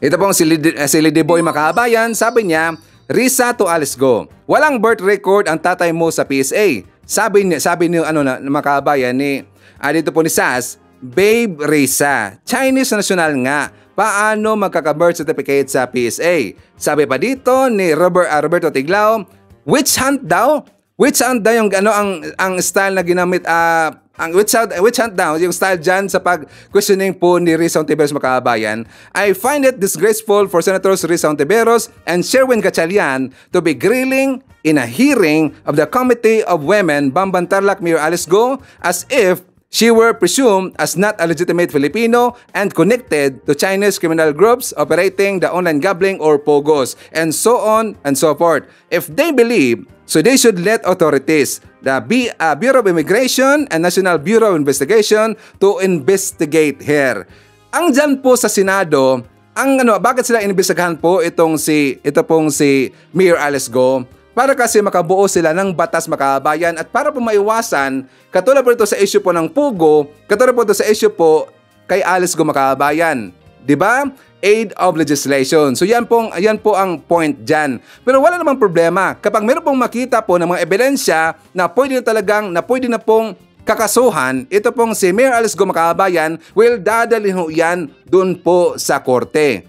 ito pong si, Lid, uh, si Lidiboy Makabayan, sabi niya, Risa to Alice Go. Walang birth record ang tatay mo sa PSA. Sabi niya, sabi ni ano na Makabayan ni uh, dito po ni Sas, Babe Risa, Chinese national nga. Paano magkaka-birth certificate sa PSA? Sabi pa dito ni Robert, uh, Roberto Tiglao, Witch hunt daw? Witch hunt daw yung ano ang ang style na ginamit uh, ang witch hunt, witch hunt daw, yung style dyan sa pag-questioning po ni Rizal Tiberos Makabayan, I find it disgraceful for Senators Rizal Tiberos and Sherwin Gatchalian to be grilling in a hearing of the Committee of Women Bamban Tarlac Mayor Alice Go as if She were presumed as not a legitimate Filipino and connected to Chinese criminal groups operating the online gambling or POGOs, and so on and so forth. If they believe, so they should let authorities, the B, uh, Bureau of Immigration and National Bureau of Investigation to investigate her. Ang dyan po sa Senado, ang ano, bakit sila inimbestigahan po itong si, ito pong si Mayor Alice Go? Para kasi makabuo sila ng batas makabayan at para po maiwasan, katulad po ito sa issue po ng Pugo, katulad po ito sa issue po kay Alice Go Makabayan. 'Di ba? Aid of legislation. So yan po, yan po ang point dyan. Pero wala namang problema. Kapag meron pong makita po ng mga ebidensya na pwede na talagang, na pwede na pong kakasuhan, ito pong si Mayor Alice Go Makabayan will dadalhin ho yan doon po sa korte.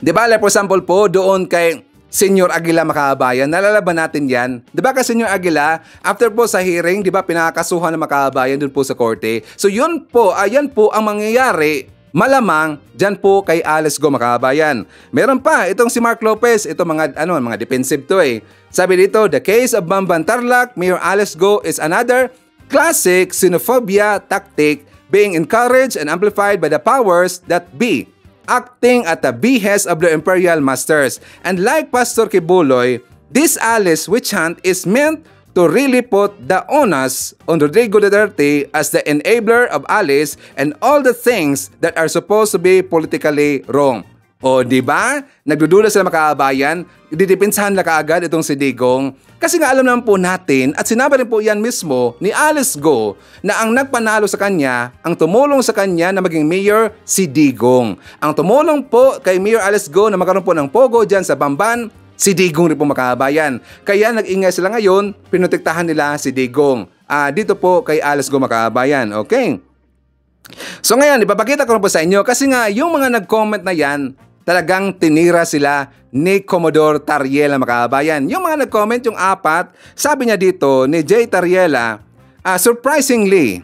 Di ba, like for example po, doon kay Senyor Aguila Makabayan. Nalalaban natin yan. Ba ka Senyor Aguila, after po sa hearing, di ba pinakasuhan ng Makabayan dun po sa korte. So yun po, ayan po ang mangyayari Malamang diyan po kay Alice Go Makabayan. Meron pa itong si Mark Lopez, ito mga ano mga defensive to eh. Sabi dito, the case of Bamban Tarlac, Mayor Alice Go is another classic xenophobia tactic being encouraged and amplified by the powers that be acting at the behest of the imperial masters. And like Pastor Kibuloy, this Alice witch hunt is meant to really put the onus on Rodrigo Duterte as the enabler of Alice and all the things that are supposed to be politically wrong. O, di ba? Nagdudula sila makaabayan, didipinsahan na kaagad itong si Digong. Kasi nga alam naman po natin at sinabi rin po yan mismo ni Alice Go na ang nagpanalo sa kanya, ang tumulong sa kanya na maging mayor, si Digong. Ang tumulong po kay Mayor Alice Go na magkaroon po ng pogo dyan sa Bamban, si Digong rin po makaabayan. Kaya nag-ingay sila ngayon, pinotektahan nila si Digong. Uh, dito po kay Alice Go makaabayan. Okay? So ngayon, ipapakita ko na po sa inyo kasi nga yung mga nag-comment na yan, talagang tinira sila ni Commodore Tariela makabayan. Yung mga nag-comment, yung apat, sabi niya dito ni Jay Tariela, uh, surprisingly,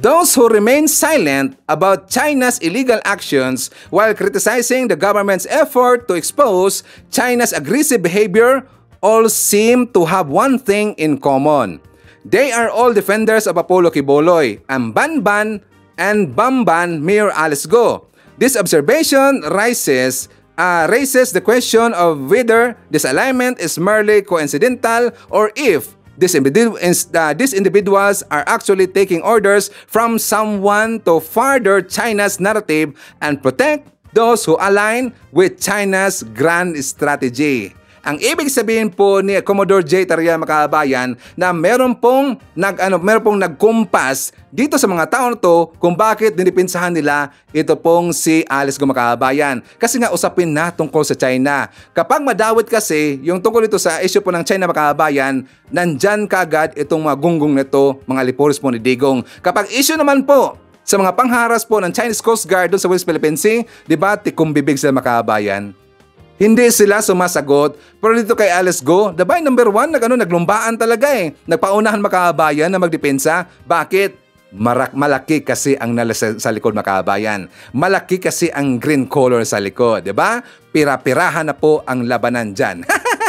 those who remain silent about China's illegal actions while criticizing the government's effort to expose China's aggressive behavior all seem to have one thing in common. They are all defenders of Apollo Kiboloy, Ambanban, and Bamban Mayor Alice Go. This observation raises uh, raises the question of whether this alignment is merely coincidental or if these, individu- uh, these individuals are actually taking orders from someone to further China's narrative and protect those who align with China's grand strategy. Ang ibig sabihin po ni Commodore J. Taria makabayan na meron pong nag ano, meron pong nagkumpas dito sa mga tao na to kung bakit dinipinsahan nila ito pong si Alice Gumakabayan. Kasi nga usapin na tungkol sa China. Kapag madawit kasi yung tungkol ito sa issue po ng China makabayan, nandyan kagad itong mga gunggong nito, mga liporis po ni Digong. Kapag issue naman po sa mga pangharas po ng Chinese Coast Guard doon sa West Philippine Sea, di ba, tikumbibig sila makabayan. Hindi sila sumasagot. Pero dito kay Alice Go, the by number one, nag, ano, naglumbaan talaga eh. Nagpaunahan makabayan na magdepensa. Bakit? Marak, malaki kasi ang nala sa, likod makabayan. Malaki kasi ang green color sa likod, di ba? Pira-pirahan na po ang labanan dyan.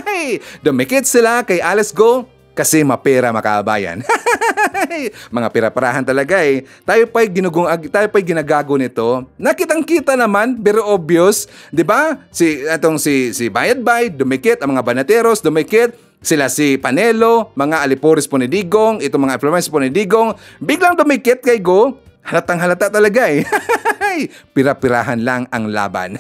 Dumikit sila kay Alice Go kasi mapera makabayan. mga piraparahan talaga eh. Tayo pa'y ginugong tayo pa'y ginagago nito. Nakitang-kita naman, very obvious, 'di ba? Si atong si si Bayad Bay, dumikit ang mga banateros, dumikit sila si Panelo, mga alipores po ni Digong, itong mga influencers po ni Digong, biglang dumikit kay Go, halatang halata talaga eh. Pira-pirahan lang ang laban.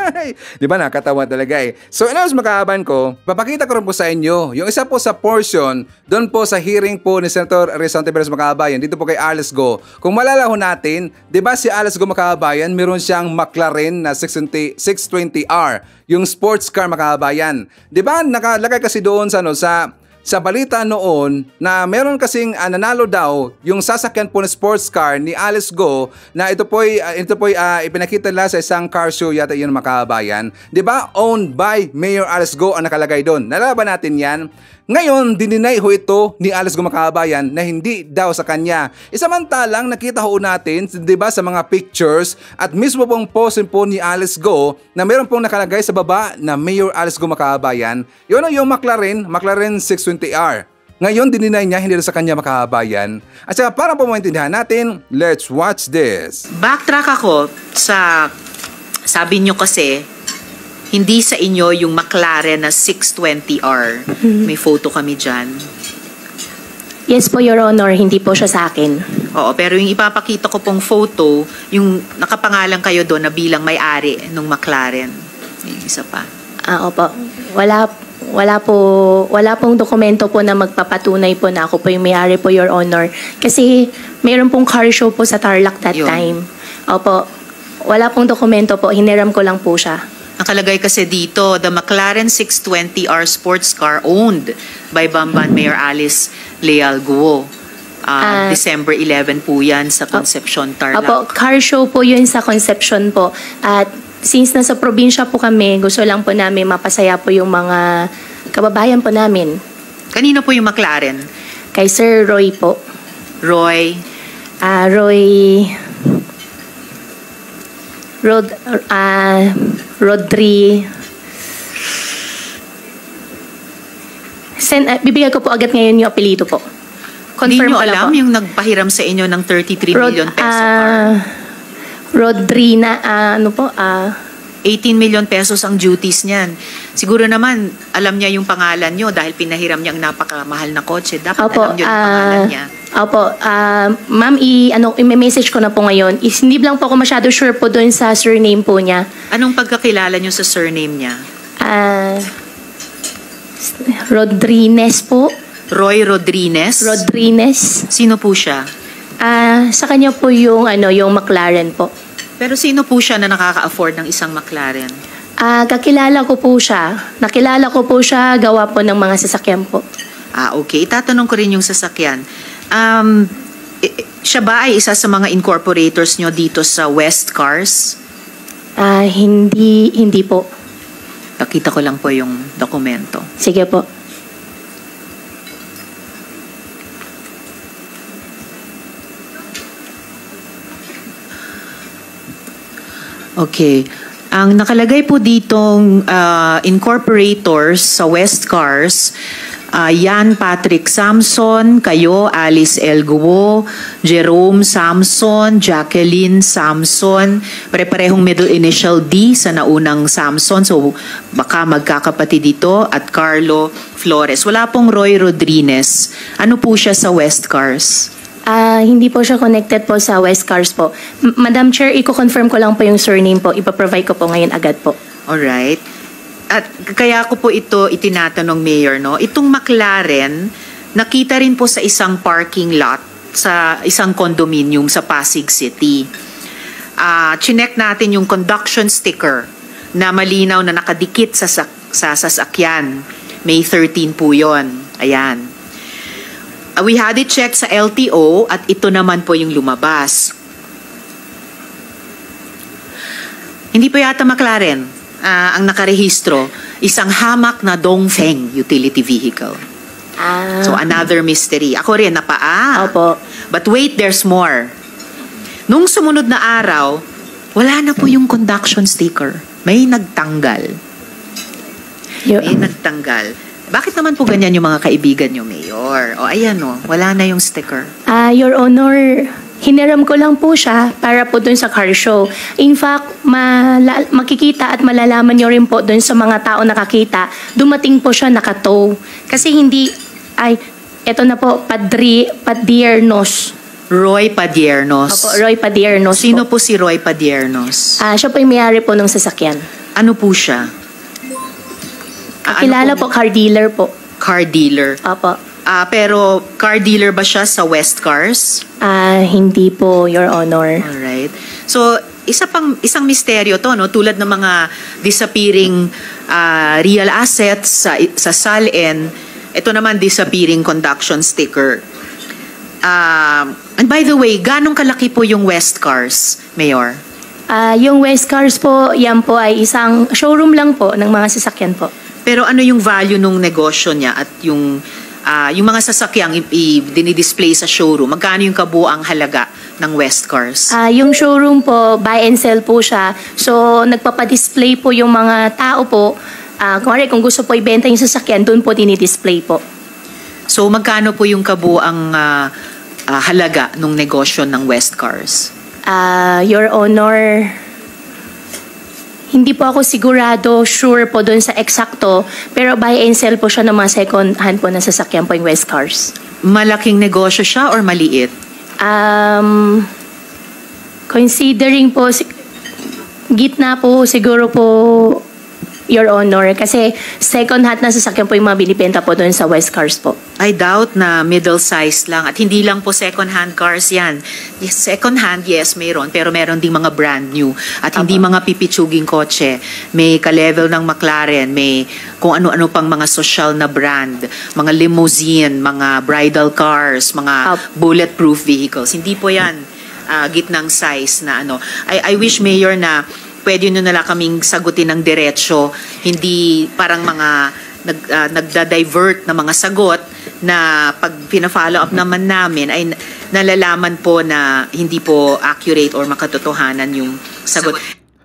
Di ba nakatawa talaga eh. So anyways makaaban ko, papakita ko rin po sa inyo yung isa po sa portion doon po sa hearing po ni Senator Rizal Tiberos Makabayan dito po kay Alice Go. Kung malalaho natin, di ba si Alice Go Makabayan meron siyang McLaren na 620, 620R, yung sports car Makabayan. Di ba nakalagay kasi doon sa, ano, sa sa balita noon na meron kasing uh, nanalo daw yung sasakyan po na sports car ni Alice Go na ito po uh, ito po uh, ipinakita nila sa isang car show yata yun makabayan. 'Di ba? Owned by Mayor Alice Go ang nakalagay doon. Nalaban natin 'yan. Ngayon, dininay ho ito ni Alice Gumakabayan na hindi daw sa kanya. Isamantalang nakita ho natin, di ba, sa mga pictures at mismo pong post po ni Alice Go na meron pong nakalagay sa baba na Mayor Alice Gumakabayan. Yun yung McLaren, McLaren 620R. Ngayon, dininay niya hindi sa kanya makahabayan. At saka para po maintindihan natin, let's watch this. Backtrack ako sa sabi nyo kasi hindi sa inyo yung McLaren na 620R. May photo kami dyan. Yes po, Your Honor. Hindi po siya sa akin. Oo, pero yung ipapakita ko pong photo, yung nakapangalan kayo doon na bilang may-ari ng McLaren. Yung isa pa. Ah, opo. Wala wala po wala pong dokumento po na magpapatunay po na ako po yung may-ari po your honor kasi mayroon pong car show po sa Tarlac that Yun. time. Opo. Wala pong dokumento po, hiniram ko lang po siya. Nakalagay kasi dito, the McLaren 620R sports car owned by Bamban Mayor Alice Leal Guo. Ah, Ah. December 11 po yan sa Concepcion, Tarlac. Opo, car show po yun sa Concepcion po. At since nasa probinsya po kami, gusto lang po namin mapasaya po yung mga kababayan po namin. Kanino po yung McLaren? Kay Sir Roy po. Roy? Ah, Roy... Rod... Ah... Rodri... Send, ah, bibigay ko po agad ngayon yung apelido po. Hindi Confirm nyo ko lang alam po. yung nagpahiram sa inyo ng 33 Rod- million peso ah, Rodrina, ah, ano po, ah, 18 million pesos ang duties niyan. Siguro naman, alam niya yung pangalan nyo dahil pinahiram niya ang napakamahal na kotse. Dapat Opo, alam niyo yung pangalan ah, niya. Opo, ah, ma'am, i, ano, i-message ko na po ngayon. Is, hindi lang po ako masyado sure po doon sa surname po niya. Anong pagkakilala niyo sa surname niya? Ah, Rodriguez po. Roy Rodriguez? Rodriguez. Sino po siya? Ah, sa kanya po yung, ano, yung McLaren po. Pero sino po siya na nakaka-afford ng isang McLaren? Ah, kakilala ko po siya. Nakilala ko po siya, gawa po ng mga sasakyan po. Ah, okay. Itatanong ko rin yung sasakyan. Um, siya ba ay isa sa mga incorporators nyo dito sa West Cars? Ah, hindi, hindi po. Nakita ko lang po yung dokumento. Sige po. Okay. Ang nakalagay po ditong ah, incorporators sa West Cars, ah, Yan Patrick Samson, kayo, Alice L. Guo, Jerome Samson, Jacqueline Samson, pare-parehong middle initial D sa naunang Samson, so baka magkakapatid dito, at Carlo Flores. Wala pong Roy Rodriguez. Ano po siya sa West Cars? Ah, hindi po siya connected po sa West Cars po. M- Madam Chair, i-confirm ko lang po yung surname po. Ipa-provide ko po ngayon agad po. Alright. At kaya ko po ito itinatanong, Mayor, no? Itong McLaren, nakita rin po sa isang parking lot sa isang condominium sa Pasig City. Ah, chinek natin yung conduction sticker na malinaw na nakadikit sa, sak- sa sasakyan. May 13 po yon. Ayan. Ah, we had it checked sa LTO at ito naman po yung lumabas. Hindi po yata McLaren ah, ang nakarehistro. Isang hamak na Dongfeng utility vehicle. Ah, So another mystery. Ako rin napaa. Opo. But wait, there's more. Nung sumunod na araw, wala na po yung conduction sticker. May nagtanggal. May nagtanggal. Bakit naman po ganyan yung mga kaibigan nyo, Mayor? O ayan o, wala na yung sticker. Ah, Your Honor, hiniram ko lang po siya para po dun sa car show. In fact, mala- makikita at malalaman nyo rin po dun sa mga tao nakakita, dumating po siya nakatow. Kasi hindi, ay, eto na po, Padri, Padiernos. Roy Padiernos. Opo, Roy Padiernos Sino po. po si Roy Padiernos? Ah, siya po yung may-ari po ng sasakyan. Ano po siya? Ah, ano Kilala po, car dealer po. Car dealer. Opo. Ah, pero car dealer ba siya sa West Cars? Ah, hindi po, Your Honor. Alright. So, isa pang isang misteryo to no tulad ng mga disappearing ah, real assets sa sa SALN ito naman disappearing conduction sticker Um, and by the way ganong kalaki po yung West Cars Mayor Ah, yung West Cars po, yan po ay isang showroom lang po ng mga sasakyan po. pero ano yung value nung negosyo niya at yung ah, yung mga sasakyang dinidisplay sa showroom magkano yung kabuang halaga ng West Cars Ah, yung showroom po, buy and sell po siya. So, nagpapadisplay po yung mga tao po. Ah, kung kung gusto po ibenta yung sasakyan, doon po dinidisplay po. So magkano po yung kabuang ah, ah, halaga nung negosyo ng West Cars? Ah, Your Honor, hindi po ako sigurado, sure po doon sa eksakto, pero buy and sell po siya ng mga second hand po na sasakyan po yung West Cars. Malaking negosyo siya or maliit? Um, considering po, gitna po siguro po, Your Honor, kasi second hand na sasakyan po yung mga binibenta po doon sa West Cars po. I doubt na middle size lang at hindi lang po second hand cars yan. Second hand, yes, mayroon. Pero meron ding mga brand new. At hindi mga pipitsuging kotse. May ka-level ng McLaren, may kung ano-ano pang mga social na brand, mga limousine, mga bridal cars, mga bulletproof vehicles. Hindi po yan ah, gitnang size na ano. I, I wish, Mayor, na pwede nyo nala kaming sagutin ng diretsyo, hindi parang mga nag, ah, nagda-divert na mga sagot na pag pina-follow up naman namin ay nalalaman po na hindi po accurate or makatotohanan yung sagot.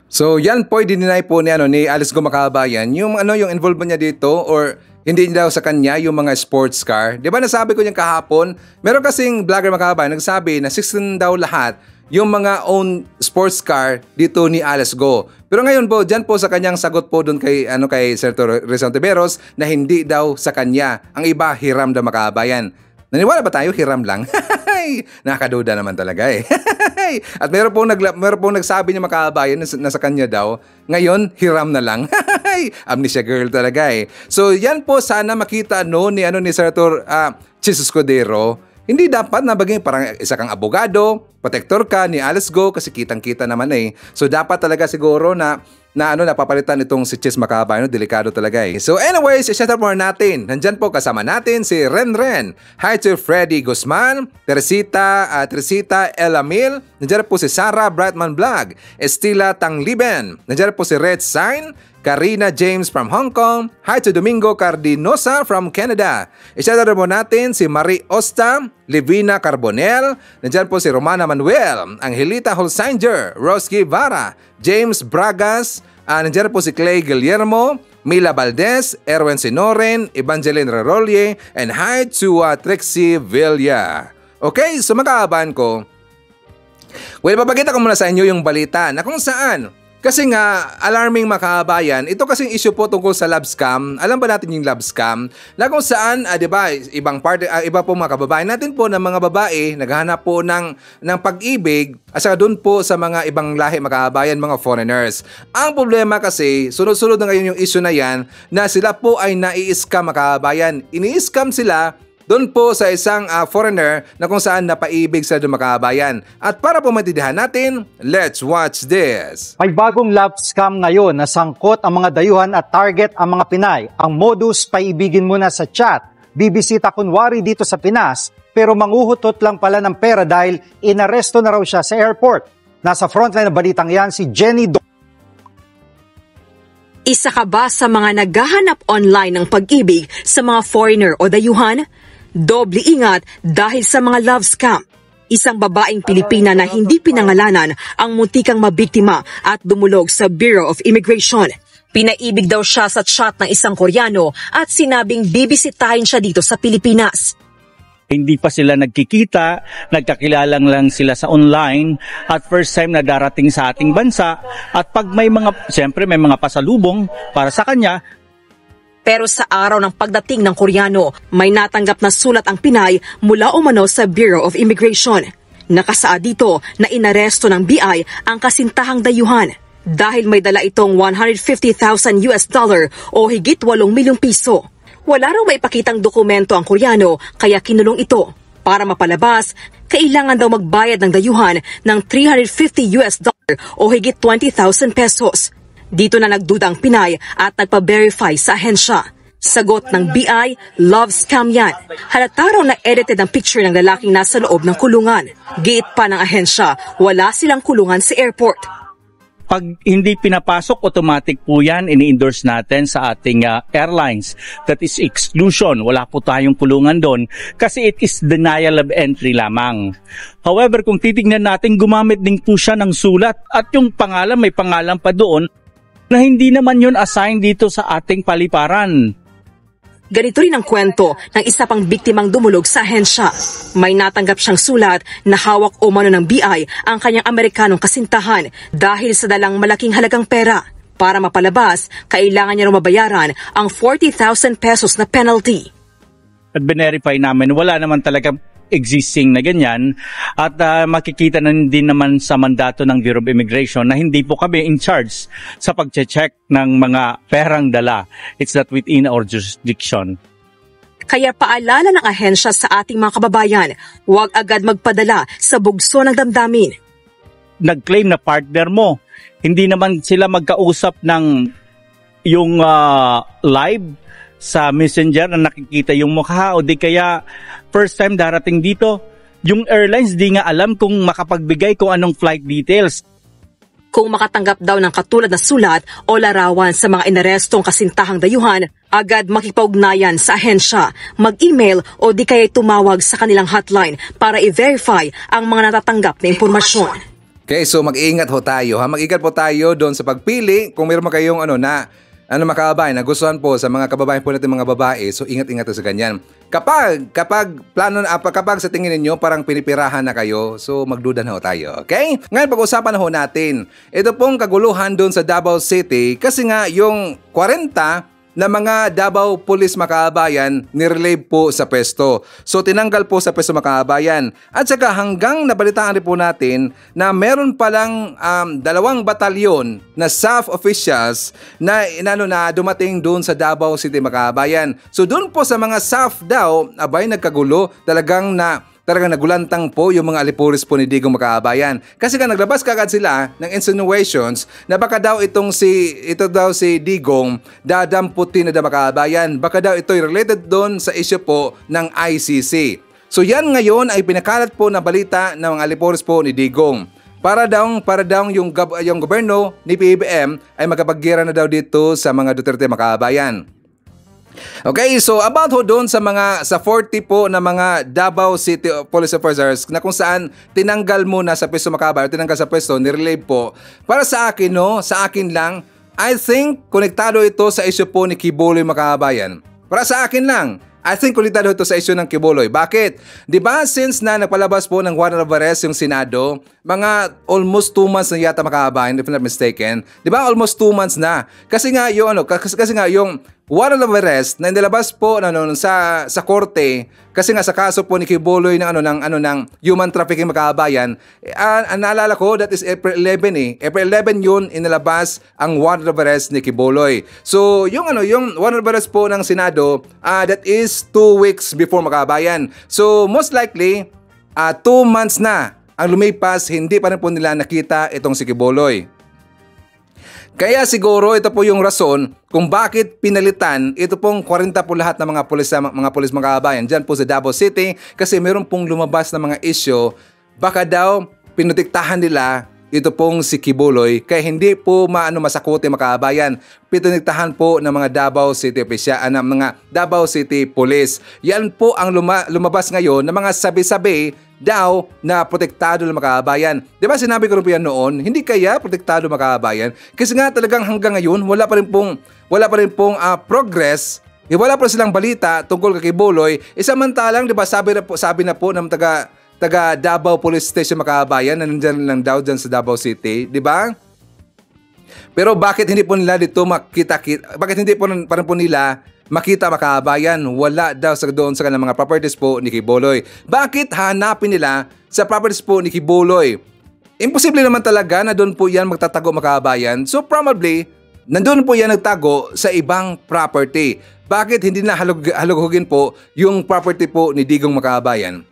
So yan po i-deny po ni ano ni Alice Gumakabayan yung ano yung involvement niya dito or hindi daw sa kanya yung mga sports car. 'Di ba nasabi ko yung kahapon, meron kasing vlogger makabayan nagsabi na 16 daw lahat yung mga own sports car dito ni Alice Go. Pero ngayon po, diyan po sa kanyang sagot po doon kay ano kay Senator Rizal Tiberos na hindi daw sa kanya. Ang iba hiram daw makabayan. Naniwala ba tayo hiram lang? Nakakaduda naman talaga eh. At meron pong, nagla- meron pong nagsabi niya makabayan na, na sa kanya daw, ngayon hiram na lang. Amnesia girl talaga eh. So yan po sana makita no ni ano ni Senator uh, Chis Escudero. Hindi dapat na bagay parang isa kang abogado, protector ka ni Alice Go kasi kitang-kita naman eh. So dapat talaga siguro na na ano napapalitan itong si Chis Macaba, no? delikado talaga eh. So anyways, up more natin. Nandyan po kasama natin si Ren Ren. Hi to Freddy Guzman, Teresita, uh, Teresita Elamil. Nandyan po si Sarah Brightman Vlog, Estila Tangliben. Nandyan po si Red Sign, Karina James from Hong Kong. Hi to Domingo Cardinosa from Canada. Out mo natin si Marie Osta, Livina Carbonel. Nandyan po si Romana Manuel, Angelita Holsinger, Rose Guevara, James Bragas. Ah, nandyan po si Clay Guillermo, Mila Valdez, Erwin Sinoren, Evangeline Rerolye, and hi to uh, Trixie Villa. Okay, so magkaaban ko, Well, papakita ko muna sa inyo yung balita na kung saan Kasi nga, alarming makabayan, ito kasing issue po tungkol sa love scam. Alam ba natin yung love scam? Na kung saan, ah, di ba, ibang part, ah, iba po mga kababayan natin po ng mga babae, naghahanap po ng, ng pag-ibig, at saka doon po sa mga ibang lahi makabayan, mga foreigners. Ang problema kasi, sunod-sunod na ngayon yung issue na yan, na sila po ay nai-scam makabayan. Ini-scam sila doon po sa isang uh, foreigner na kung saan napaibig sa dumakabayan. At para po maintindihan natin, let's watch this. May bagong love scam ngayon na sangkot ang mga dayuhan at target ang mga Pinay. Ang modus, paibigin muna sa chat. Bibisita kunwari dito sa Pinas, pero manguhutot lang pala ng pera dahil inaresto na raw siya sa airport. Nasa frontline ng balitang yan si Jenny Do isa ka ba sa mga naghahanap online ng pag-ibig sa mga foreigner o dayuhan? Doble ingat dahil sa mga love scam. Isang babaeng Pilipina na hindi pinangalanan ang muntikang mabiktima at dumulog sa Bureau of Immigration. Pinaibig daw siya sa chat ng isang Koreano at sinabing bibisitahin siya dito sa Pilipinas. Hindi pa sila nagkikita, nagkakilalang lang sila sa online at first time na darating sa ating bansa at pag may mga, siyempre may mga pasalubong para sa kanya, pero sa araw ng pagdating ng Koreano, may natanggap na sulat ang Pinay mula umano sa Bureau of Immigration. Nakasaad dito na inaresto ng BI ang kasintahang dayuhan dahil may dala itong 150,000 US dollar o higit 8 milyong piso. Wala raw maipakitang dokumento ang Koreano kaya kinulong ito. Para mapalabas, kailangan daw magbayad ng dayuhan ng 350 US dollar o higit 20,000 pesos. Dito na nagduda ang Pinay at nagpa-verify sa ahensya. Sagot ng BI, love scam yan. Halata raw na edited ang picture ng lalaking nasa loob ng kulungan. Giit pa ng ahensya, wala silang kulungan sa airport. Pag hindi pinapasok, automatic po yan, ini-endorse natin sa ating uh, airlines. That is exclusion. Wala po tayong kulungan doon kasi it is denial of entry lamang. However, kung titingnan natin, gumamit din po siya ng sulat at yung pangalan, may pangalan pa doon na hindi naman yon assigned dito sa ating paliparan. Ganito rin ang kwento ng isa pang biktimang dumulog sa ahensya. May natanggap siyang sulat na hawak umano ng BI ang kanyang Amerikanong kasintahan dahil sa dalang malaking halagang pera. Para mapalabas, kailangan niya mabayaran ang 40,000 pesos na penalty. At verify namin, wala naman talaga existing na ganyan at uh, makikita na din naman sa mandato ng Bureau of Immigration na hindi po kami in charge sa pagche-check ng mga perang dala. It's not within our jurisdiction. Kaya paalala ng ahensya sa ating mga kababayan, huwag agad magpadala sa bugso ng damdamin. Nag-claim na partner mo, hindi naman sila magkausap ng yung uh, live sa messenger na nakikita yung mukha o di kaya first time darating dito, yung airlines di nga alam kung makapagbigay kung anong flight details. Kung makatanggap daw ng katulad na sulat o larawan sa mga inarestong kasintahang dayuhan, agad makipag-ugnayan sa ahensya, mag-email o di kaya tumawag sa kanilang hotline para i-verify ang mga natatanggap na impormasyon. Okay, so mag-iingat ho tayo. Ha? Mag-ingat po tayo doon sa pagpili. Kung meron mo kayong ano na ano mga kababayan, nagustuhan po sa mga kababayan po natin mga babae, so ingat-ingat sa ganyan. Kapag, kapag plano na, kapag sa tingin ninyo parang pinipirahan na kayo, so magduda na ho tayo, okay? Ngayon pag-usapan na ho natin, ito pong kaguluhan doon sa Davao City kasi nga yung 40 na mga Davao Police Makaabayan nirelieve po sa pwesto. So tinanggal po sa pwesto Makaabayan. At saka hanggang nabalitaan rin po natin na meron palang um, dalawang batalyon na staff officials na inano na dumating doon sa Davao City Makaabayan. So doon po sa mga staff daw, abay nagkagulo, talagang na talagang nagulantang po yung mga alipuris po ni Digong Makaabayan. Kasi nga naglabas kagad sila ng insinuations na baka daw itong si, ito daw si Digong dadamputin na da Makaabayan. Baka daw ito related doon sa issue po ng ICC. So yan ngayon ay pinakalat po na balita ng mga alipuris po ni Digong. Para daw para daw yung yung gobyerno ni PBM ay magkapagyera na daw dito sa mga Duterte Makaabayan. Okay, so about ho doon sa mga sa 40 po na mga Davao City Police Officers na kung saan tinanggal muna sa pwesto makabay, tinanggal sa pwesto, nirelave po. Para sa akin no, sa akin lang, I think konektado ito sa issue po ni Kibuloy Makabayan. Para sa akin lang, I think kulitado ito sa issue ng Kibuloy. Bakit? Di ba since na nagpalabas po ng of arrest yung Senado, mga almost 2 months na yata makabayan, if not mistaken. Di ba almost 2 months na? Kasi nga yung ano, kasi, kasi nga yung warrant of na inilabas po ano, sa sa korte kasi nga sa kaso po ni Kibuloy ng ano ng ano ng human trafficking makabayan eh, uh, naalala ko that is April 11 eh. April 11 yun inilabas ang warrant of ni Kibuloy so yung ano yung warrant of po ng Senado uh, that is 2 weeks before makabayan so most likely 2 uh, months na ang lumipas hindi pa rin po nila nakita itong si Kibuloy kaya siguro ito po yung rason kung bakit pinalitan ito pong 40 po lahat ng mga pulis mga pulis mga kabayan diyan po sa Davao City kasi meron pong lumabas na mga issue baka daw pinutiktahan nila ito pong si Kibuloy kaya hindi po maano masakote makabayan pinutiktahan po ng mga Davao City official uh, ng mga Davao City Police. Yan po ang luma, lumabas ngayon ng mga sabi-sabi daw na protektado ng makabayan. Di ba sinabi ko rin po yan noon, hindi kaya protektado makabayan? Kasi nga talagang hanggang ngayon, wala pa rin pong, wala pa rin pong uh, progress eh, wala pa silang balita tungkol kay Buloy. E samantalang, di ba, sabi na po, sabi na po ng taga, taga Davao Police Station Makabayan na nandiyan lang daw dyan sa Davao City, di ba? Pero bakit hindi po nila dito makita, bakit hindi po pa rin po nila makita makabayan, wala daw sa doon sa kanilang mga properties po ni Kiboloy. Bakit hanapin nila sa properties po ni Kiboloy? Imposible naman talaga na doon po yan magtatago makabayan. So probably, nandun po yan nagtago sa ibang property. Bakit hindi na halug halugugin po yung property po ni Digong Makabayan?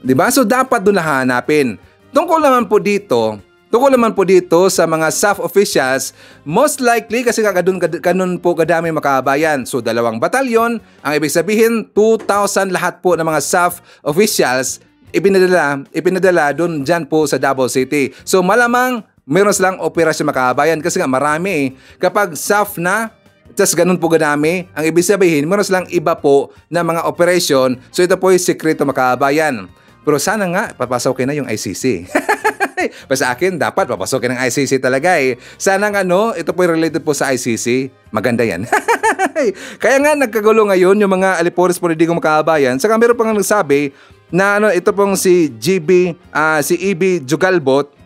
'Di ba? So dapat doon na hanapin. Tungkol naman po dito, Tungkol naman po dito sa mga staff officials, most likely kasi kagadun kanun po kadami makabayan. So dalawang batalyon, ang ibig sabihin 2,000 lahat po ng mga staff officials ipinadala, ipinadala doon dyan po sa Davao City. So malamang meron silang operasyon makabayan kasi nga marami eh. Kapag staff na, tapos ganun po ganami, ang ibig sabihin, meron silang iba po na mga operasyon. So ito po yung sekreto makabayan. Pero sana nga, papasok na yung ICC. pa sa akin, dapat papasokin ng ICC talaga eh. Sana nga no, ito po related po sa ICC. Maganda yan. Kaya nga nagkagulo ngayon yung mga alipores po hindi ko makabayan. Saka meron pang nagsabi na ano, ito pong si GB, uh, ah, si EB Jugalbot,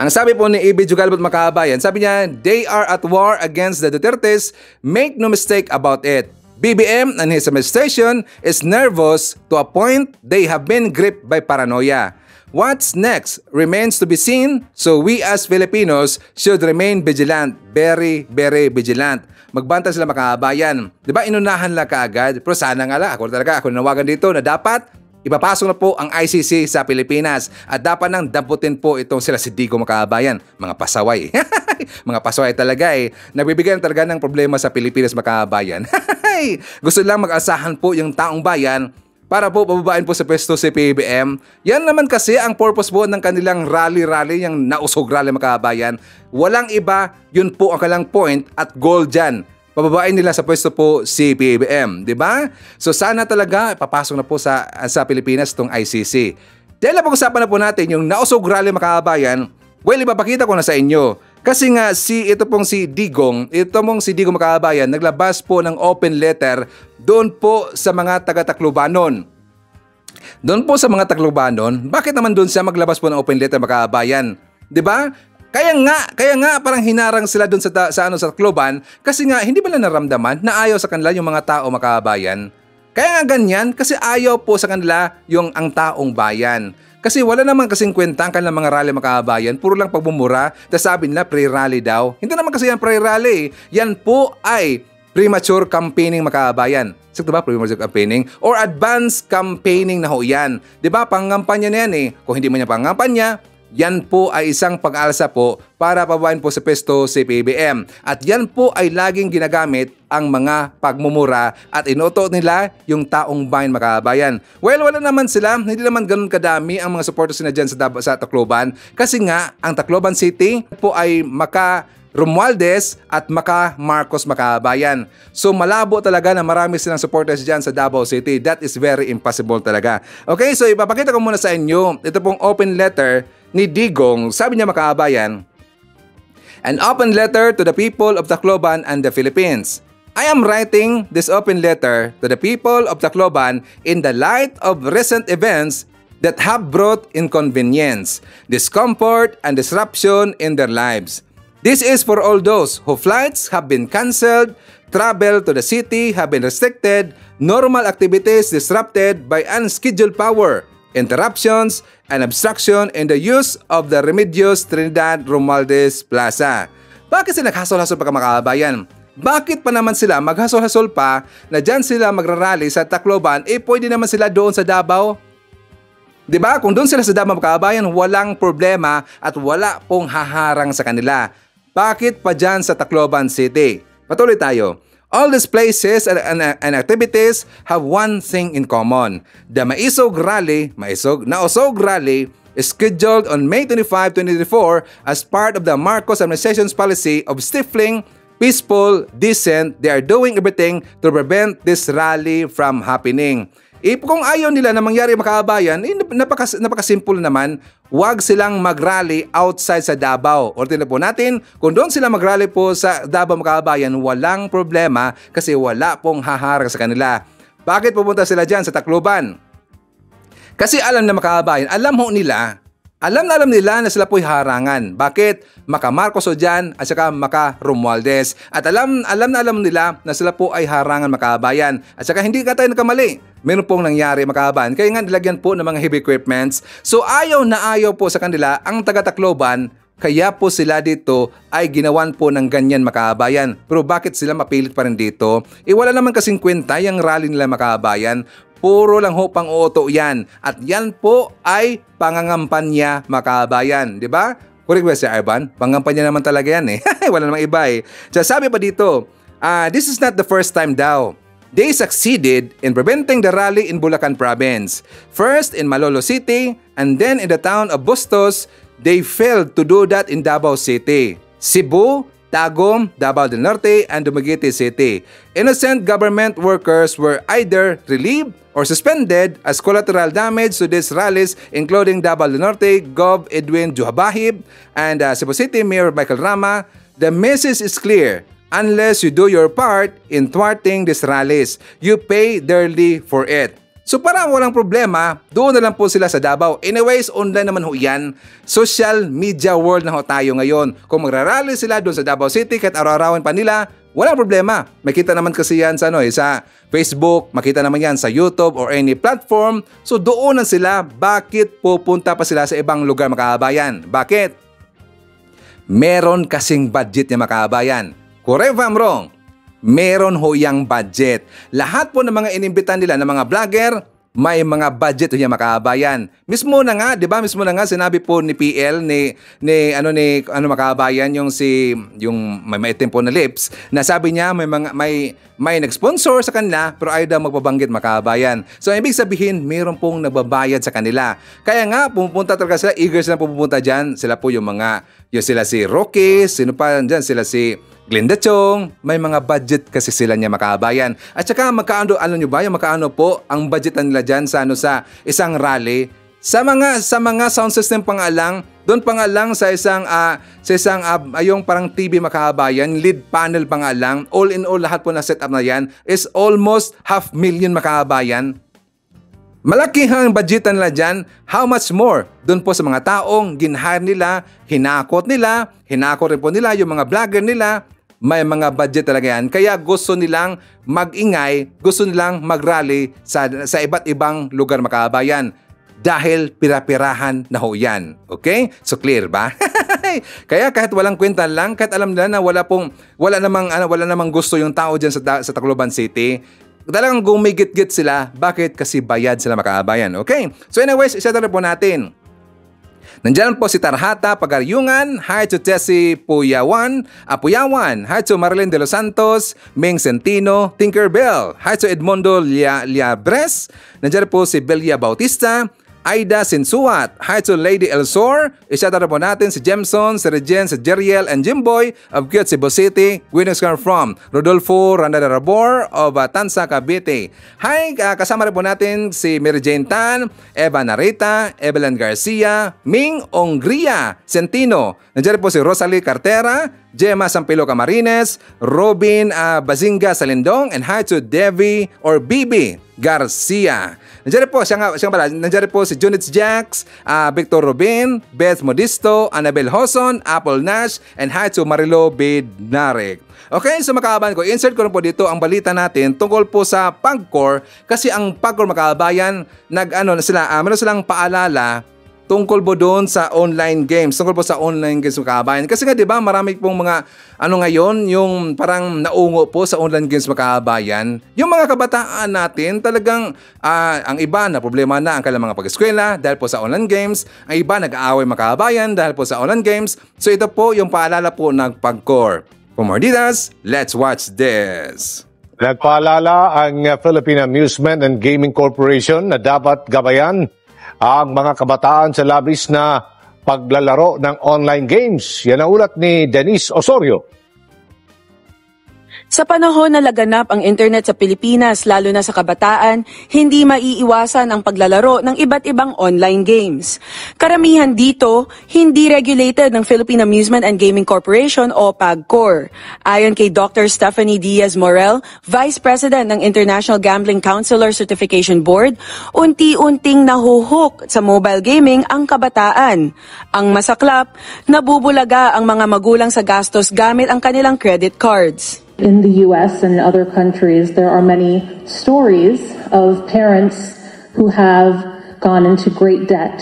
ang sabi po ni EB Jugalbot makabayan, sabi niya, they are at war against the Dutertes. Make no mistake about it. BBM and his administration is nervous to a point they have been gripped by paranoia. What's next remains to be seen, so we as Filipinos should remain vigilant, very, very vigilant. Magbanta sila makabayan. Ba inunahan lang kaagad? Pero sana nga lang, ako talaga, ako nawagan dito na dapat Ipapasok na po ang ICC sa Pilipinas at dapat nang damputin po itong sila si Digo Makabayan. Mga pasaway. mga pasaway talaga eh. Nagbibigyan talaga ng problema sa Pilipinas Makabayan. Gusto lang mag-asahan po yung taong bayan para po pababain po sa pwesto si PBM. Yan naman kasi ang purpose po ng kanilang rally-rally, yung nausog rally makabayan. Walang iba, yun po ang kanilang point at goal dyan. Pababain nila sa pwesto po si PBM, di ba? So sana talaga papasok na po sa, sa Pilipinas itong ICC. Dahil na pag-usapan na po natin yung nausog rally makabayan, well, ipapakita ko na sa inyo kasi nga si ito pong si Digong, ito pong si Digong Makabayan, naglabas po ng open letter doon po sa mga taga-Taclobanon. Doon po sa mga Taclobanon, bakit naman doon siya maglabas po ng open letter Makabayan? 'Di ba? Kaya nga, kaya nga parang hinarang sila doon sa sa ano sa Tacloban kasi nga hindi ba naramdaman na ayaw sa kanila yung mga tao makabayan. Kaya nga ganyan kasi ayaw po sa kanila yung ang taong bayan. Kasi wala naman kasing kwenta ang kanilang mga rally makabayan, puro lang pagbumura, tapos sabi nila pre-rally daw. Hindi naman kasi yan pre-rally, yan po ay premature campaigning makabayan. Sakto ba premature campaigning? Or advanced campaigning na ho yan. ba diba, pangampanya na yan eh. Kung hindi mo niya pangampanya, yan po ay isang pag-alsa po para pababain po sa pesto si PBM. At yan po ay laging ginagamit ang mga pagmumura at inoto nila yung taong bayan makabayan. Well, wala naman sila, hindi naman ganun kadami ang mga supporters nila dyan sa, sa Tacloban kasi nga ang Tacloban City po ay maka Romualdez at Maka Marcos Makabayan. So malabo talaga na marami silang supporters dyan sa Davao City. That is very impossible talaga. Okay, so ipapakita ko muna sa inyo. Ito pong open letter ni Digong. Sabi niya Makabayan, An open letter to the people of Tacloban and the Philippines. I am writing this open letter to the people of Tacloban in the light of recent events that have brought inconvenience, discomfort, and disruption in their lives. This is for all those whose flights have been cancelled, travel to the city have been restricted, normal activities disrupted by unscheduled power, interruptions, and obstruction in the use of the Remedios Trinidad Romualdez Plaza. Bakit sila naghasol-hasol pa kamakabayan? Bakit pa naman sila maghasol-hasol pa na dyan sila magrarally sa Tacloban, eh pwede naman sila doon sa Davao? ba? Kung doon sila sa Davao Kabayan, walang problema at wala pong haharang sa kanila. Bakit pa dyan sa Tacloban City? Patuloy tayo. All these places and, and, and activities have one thing in common. The Maisog Rally, Maisog, Naosog Rally is scheduled on May 25, 2024 as part of the Marcos administration's policy of stifling peaceful, decent, they are doing everything to prevent this rally from happening. Eh, kung ayaw nila na mangyari makabayan, eh, napakas, napakasimple naman, huwag silang mag-rally outside sa Davao. O tingnan po natin, kung doon sila mag-rally po sa Davao makabayan, walang problema kasi wala pong haharang sa kanila. Bakit pupunta sila dyan sa Tacloban? Kasi alam na makabayan, alam ho nila alam na alam nila na sila po'y harangan. Bakit? Maka Marcos o dyan at saka maka Romualdez. At alam, alam na alam nila na sila po ay harangan makabayan. At saka hindi ka tayo nagkamali. Meron pong nangyari makabayan. Kaya nga nilagyan po ng mga heavy equipments. So ayaw na ayaw po sa kanila ang taga-Tacloban kaya po sila dito ay ginawan po ng ganyan makabayan. Pero bakit sila mapilit pa rin dito? E wala naman kasing kwenta yung rally nila makabayan. Puro lang ho pang oto yan. At yan po ay pangangampanya makabayan. Di ba? Correct ba si Ivan? Pangampanya naman talaga yan eh. Wala namang iba eh. So, sabi pa dito, uh, this is not the first time daw. They succeeded in preventing the rally in Bulacan province. First in Malolo City and then in the town of Bustos, they failed to do that in Davao City. Cebu, Tagum, Davao del Norte, and Dumaguete City. Innocent government workers were either relieved or suspended as collateral damage to these rallies including Davao del Norte, Gov. Edwin Juhabahib, and uh, Cebu City Mayor Michael Rama. The message is clear. Unless you do your part in thwarting these rallies, you pay dearly for it. So para walang problema, doon na lang po sila sa Davao. Anyways, online naman ho yan. Social media world na ho tayo ngayon. Kung magrarally sila doon sa Davao City, kahit araw-arawan pa nila, walang problema. Makita naman kasi yan sa, ano, eh, sa Facebook, makita naman yan sa YouTube or any platform. So doon na sila, bakit pupunta pa sila sa ibang lugar makabayan? Bakit? Meron kasing budget ni makabayan. Correct if I'm wrong? Meron ho yung budget. Lahat po ng mga inimbitan nila ng mga vlogger, may mga budget yung makabayan. Mismo na nga, 'di ba? Mismo na nga sinabi po ni PL ni ni ano ni ano makabayan yung si yung may maitim po na lips na sabi niya may mga may may nag-sponsor sa kanila pero ayaw daw magbabanggit makabayan. So ibig sabihin, mayroon pong nagbabayad sa kanila. Kaya nga pumupunta talaga sila, eager sila pupunta diyan. Sila po yung mga yung sila si Rocky, sino pa diyan sila si Glenda Chong, may mga budget kasi sila niya makabayan. At saka magkaano, ano nyo ba, yung magkaano po ang budgetan nila dyan sa, ano, sa isang rally. Sa mga sa mga sound system pa nga lang, doon pa nga lang sa isang uh, sa isang uh, yung parang TV makabayan, lead panel pa nga lang, all in all lahat po na setup na yan is almost half million makabayan. Malaki ang budgetan nila dyan. How much more? Doon po sa mga taong ginhire nila, hinakot nila, hinakot rin po nila yung mga vlogger nila, may mga budget talaga yan. Kaya gusto nilang magingay, gusto nilang magrally sa, sa iba't ibang lugar makabayan. Dahil pirapirahan na ho yan. Okay? So clear ba? Kaya kahit walang kwenta lang, kahit alam nila na wala pong wala namang ano, wala namang gusto yung tao diyan sa sa Tacloban City, talagang gumigit-git sila. Bakit? Kasi bayad sila makabayan. Okay? So anyways, isa po natin. Nandiyan po si Tarhata Pagaryungan, hi to Tessie Puyawan, Apuyawan, hi to Marilyn De Los Santos, Ming Centino, Tinkerbell, hi to Edmondo Liabres, nandiyan po si Belia Bautista, Aida Sinsuat. Hi to Lady Elsor. Isata na po natin si Jemson, si Regen, si Jeriel, and Jimboy of Cebu City. Come from Rodolfo Randadarabor of uh, Tansa, Cavite. Hi, uh, kasama rin po natin si Mary Jane Tan, Eva Narita, Evelyn Garcia, Ming Ongria, Centino. Nandiyan po si Rosalie Cartera, Gemma Sampilo Camarines, Robin ah, Bazinga Salindong, and hi to Devi or Bibi Garcia. Nandiyan po, siya nga, siya nga pala, nandiyan po si Junits Jax, ah, Victor Rubin, Beth Modisto, Annabel Hoson, Apple Nash, and hi to Marilo Bednarek. Okay, so makabayan ko, insert ko na po dito ang balita natin tungkol po sa PAGCOR kasi ang PAGCOR makabayan, nag ano na sila, ah, meron silang paalala tungkol po doon sa online games, tungkol po sa online games makabayan. Kasi nga 'di ba, marami pong mga ano ngayon, yung parang naungo po sa online games makabayan. Yung mga kabataan natin, talagang ah, ang iba na problema na ang kanilang mga pag-eskwela dahil po sa online games, ang iba nag-aaway makabayan dahil po sa online games. So ito po yung paalala po ng PAGCOR. For more details, let's watch this. Nagpaalala ang Philippine Amusement and Gaming Corporation na dapat gabayan ang mga kabataan sa labis na paglalaro ng online games. Yan ang ulat ni Denise Osorio. Sa panahon na laganap ang internet sa Pilipinas, lalo na sa kabataan, hindi maiiwasan ang paglalaro ng iba't ibang online games. Karamihan dito, hindi regulated ng Philippine Amusement and Gaming Corporation o PAGCOR. Ayon kay Dr. Stephanie Diaz Morel, Vice President ng International Gambling Counselor Certification Board, unti-unting nahuhook sa mobile gaming ang kabataan. Ang masaklap, nabubulaga ang mga magulang sa gastos gamit ang kanilang credit cards. In the US and other countries, there are many stories of parents who have gone into great debt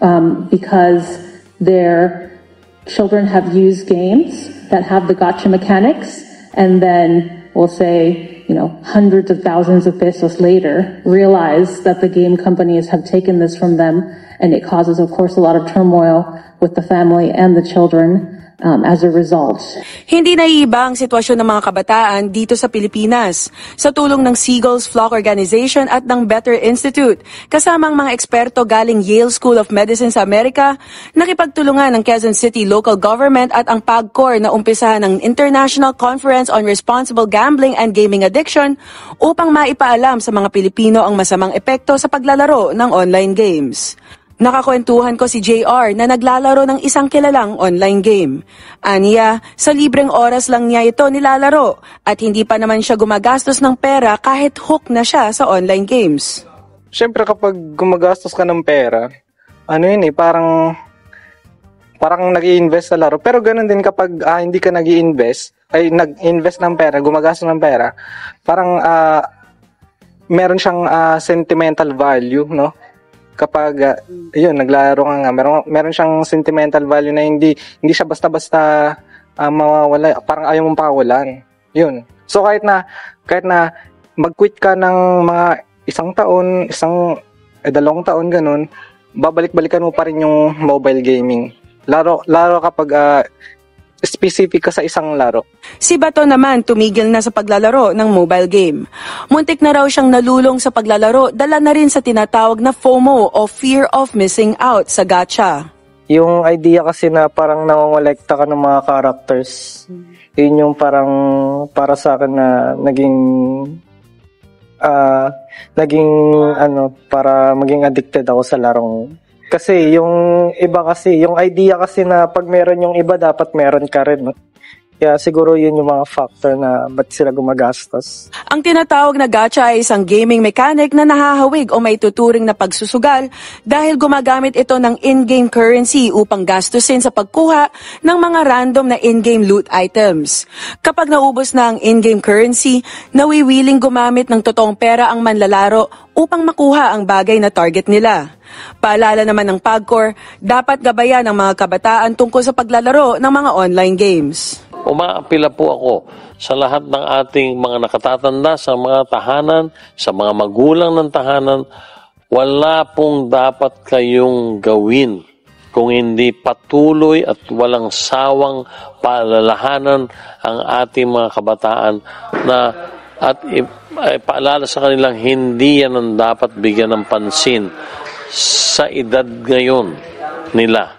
um, because their children have used games that have the gotcha mechanics, and then we'll say, you know, hundreds of thousands of pesos later, realize that the game companies have taken this from them, and it causes, of course, a lot of turmoil with the family and the children um, as a result. Hindi naiiba ang sitwasyon ng mga kabataan dito sa Pilipinas. Sa tulong ng Seagulls Flock Organization at ng Better Institute, kasama ang mga eksperto galing Yale School of Medicine sa Amerika, nakipagtulungan ng Quezon City Local Government at ang PAGCOR na umpisahan ng International Conference on Responsible Gambling and Gaming Addiction upang maipaalam sa mga Pilipino ang masamang epekto sa paglalaro ng online games. Nakakwentuhan ko si JR na naglalaro ng isang kilalang online game. Aniya, sa libreng oras lang niya ito nilalaro at hindi pa naman siya gumagastos ng pera kahit hook na siya sa online games. Siyempre kapag gumagastos ka ng pera, ano yun eh, parang parang nag invest sa laro. Pero ganun din kapag ah, hindi ka nag invest ay nag-invest ng pera, gumagastos ng pera, parang ah, meron siyang ah, sentimental value, no? Kapag uh, yun naglalaro ka nga meron meron siyang sentimental value na hindi hindi siya basta-basta uh, mawawala parang ayaw mong pakawalan yun. So kahit na kahit na mag-quit ka ng mga isang taon isang eh, dalawang taon ganun babalik-balikan mo pa rin yung mobile gaming. Laro laro kapag uh, specific ka sa isang laro. Si Bato naman tumigil na sa paglalaro ng mobile game. Muntik na raw siyang nalulong sa paglalaro dala na rin sa tinatawag na FOMO o Fear of Missing Out sa gacha. Yung idea kasi na parang nangongolekta ka ng mga characters, yun yung parang para sa akin na naging uh, naging ano para maging addicted ako sa larong kasi yung iba kasi, yung idea kasi na pag meron yung iba, dapat meron ka rin. No? Kaya siguro yun yung mga factor na ba't sila gumagastos. Ang tinatawag na gacha ay isang gaming mechanic na nahahawig o may tuturing na pagsusugal dahil gumagamit ito ng in-game currency upang gastusin sa pagkuha ng mga random na in-game loot items. Kapag naubos na ang in-game currency, nawiwiling gumamit ng totoong pera ang manlalaro upang makuha ang bagay na target nila. Paalala naman ng PAGCOR, dapat gabayan ang mga kabataan tungkol sa paglalaro ng mga online games. Umaapila po ako sa lahat ng ating mga nakatatanda, sa mga tahanan, sa mga magulang ng tahanan, wala pong dapat kayong gawin kung hindi patuloy at walang sawang paalalahanan ang ating mga kabataan na at ipaalala sa kanilang hindi yan ang dapat bigyan ng pansin sa edad ngayon nila.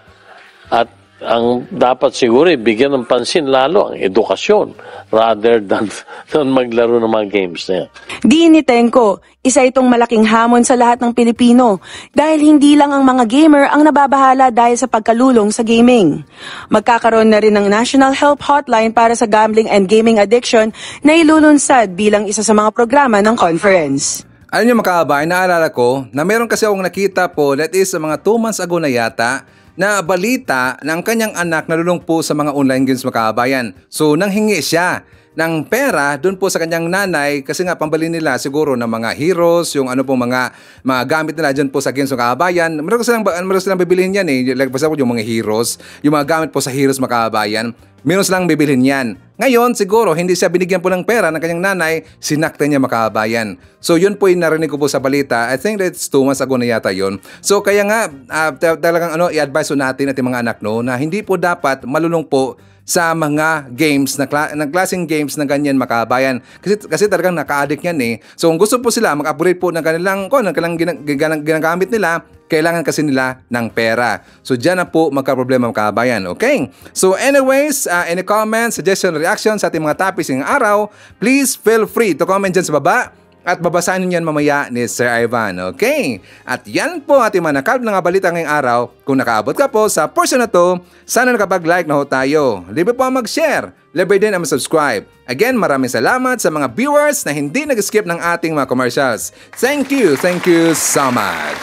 At ang dapat siguro bigyan ng pansin lalo ang edukasyon rather than, than maglaro ng mga games na yan. Di ni Tenko, isa itong malaking hamon sa lahat ng Pilipino dahil hindi lang ang mga gamer ang nababahala dahil sa pagkalulong sa gaming. Magkakaroon na rin ng National Help Hotline para sa gambling and gaming addiction na ilulunsad bilang isa sa mga programa ng conference. Alam niyo makakabay, naalala ko na meron kasi akong nakita po that is sa mga 2 months ago na yata na balita ng kanyang anak nalulong po sa mga online games makabayan. So nanghingi siya ng pera doon po sa kanyang nanay kasi nga pambali nila siguro ng mga heroes, yung ano pong mga mga gamit nila diyan po sa Games Makabayan. Meron silang meron silang bibilhin yan eh. Like basta yung mga heroes, yung mga gamit po sa Heroes Makabayan. Meron silang bibilhin yan. Ngayon, siguro, hindi siya binigyan po ng pera ng kanyang nanay, sinakta niya makabayan. So, yun po yung narinig ko po sa balita. I think that's two months ago na yata yun. So, kaya nga, uh, talagang ano, i-advise natin ating mga anak no, na hindi po dapat malulong po sa mga games na, kla- na klaseng games na ganyan makabayan. Kasi kasi talagang naka-addict yan eh. So kung gusto po sila mag-upgrade po ng kanilang ko ng kanilang ginag- ginagamit nila, kailangan kasi nila ng pera. So diyan na po magka-problema makabayan. Okay? So anyways, uh, any comments, suggestion, reaction sa ating mga topics ng araw, please feel free to comment dyan sa baba at babasahin niyan mamaya ni Sir Ivan. Okay? At yan po ating mga nakalap na balita ngayong araw. Kung nakaabot ka po sa portion na to, sana nakapag-like na ho tayo. Libre po mag-share. Libre din ang subscribe. Again, maraming salamat sa mga viewers na hindi nag-skip ng ating mga commercials. Thank you, thank you so much.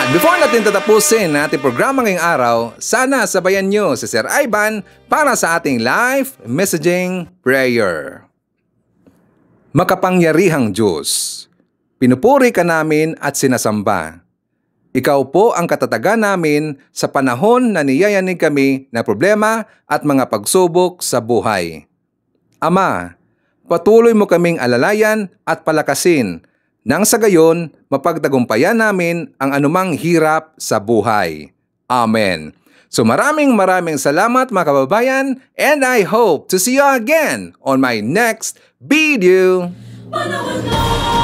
At before natin tatapusin ating programa ngayong araw, sana sabayan nyo si Sir Ivan para sa ating live messaging prayer. Makapangyarihang Diyos, pinupuri ka namin at sinasamba. Ikaw po ang katatagan namin sa panahon na niyayanig kami na problema at mga pagsubok sa buhay. Ama, patuloy mo kaming alalayan at palakasin nang sa gayon mapagtagumpayan namin ang anumang hirap sa buhay. Amen. So maraming maraming salamat mga kababayan and I hope to see you again on my next video. Panahon na!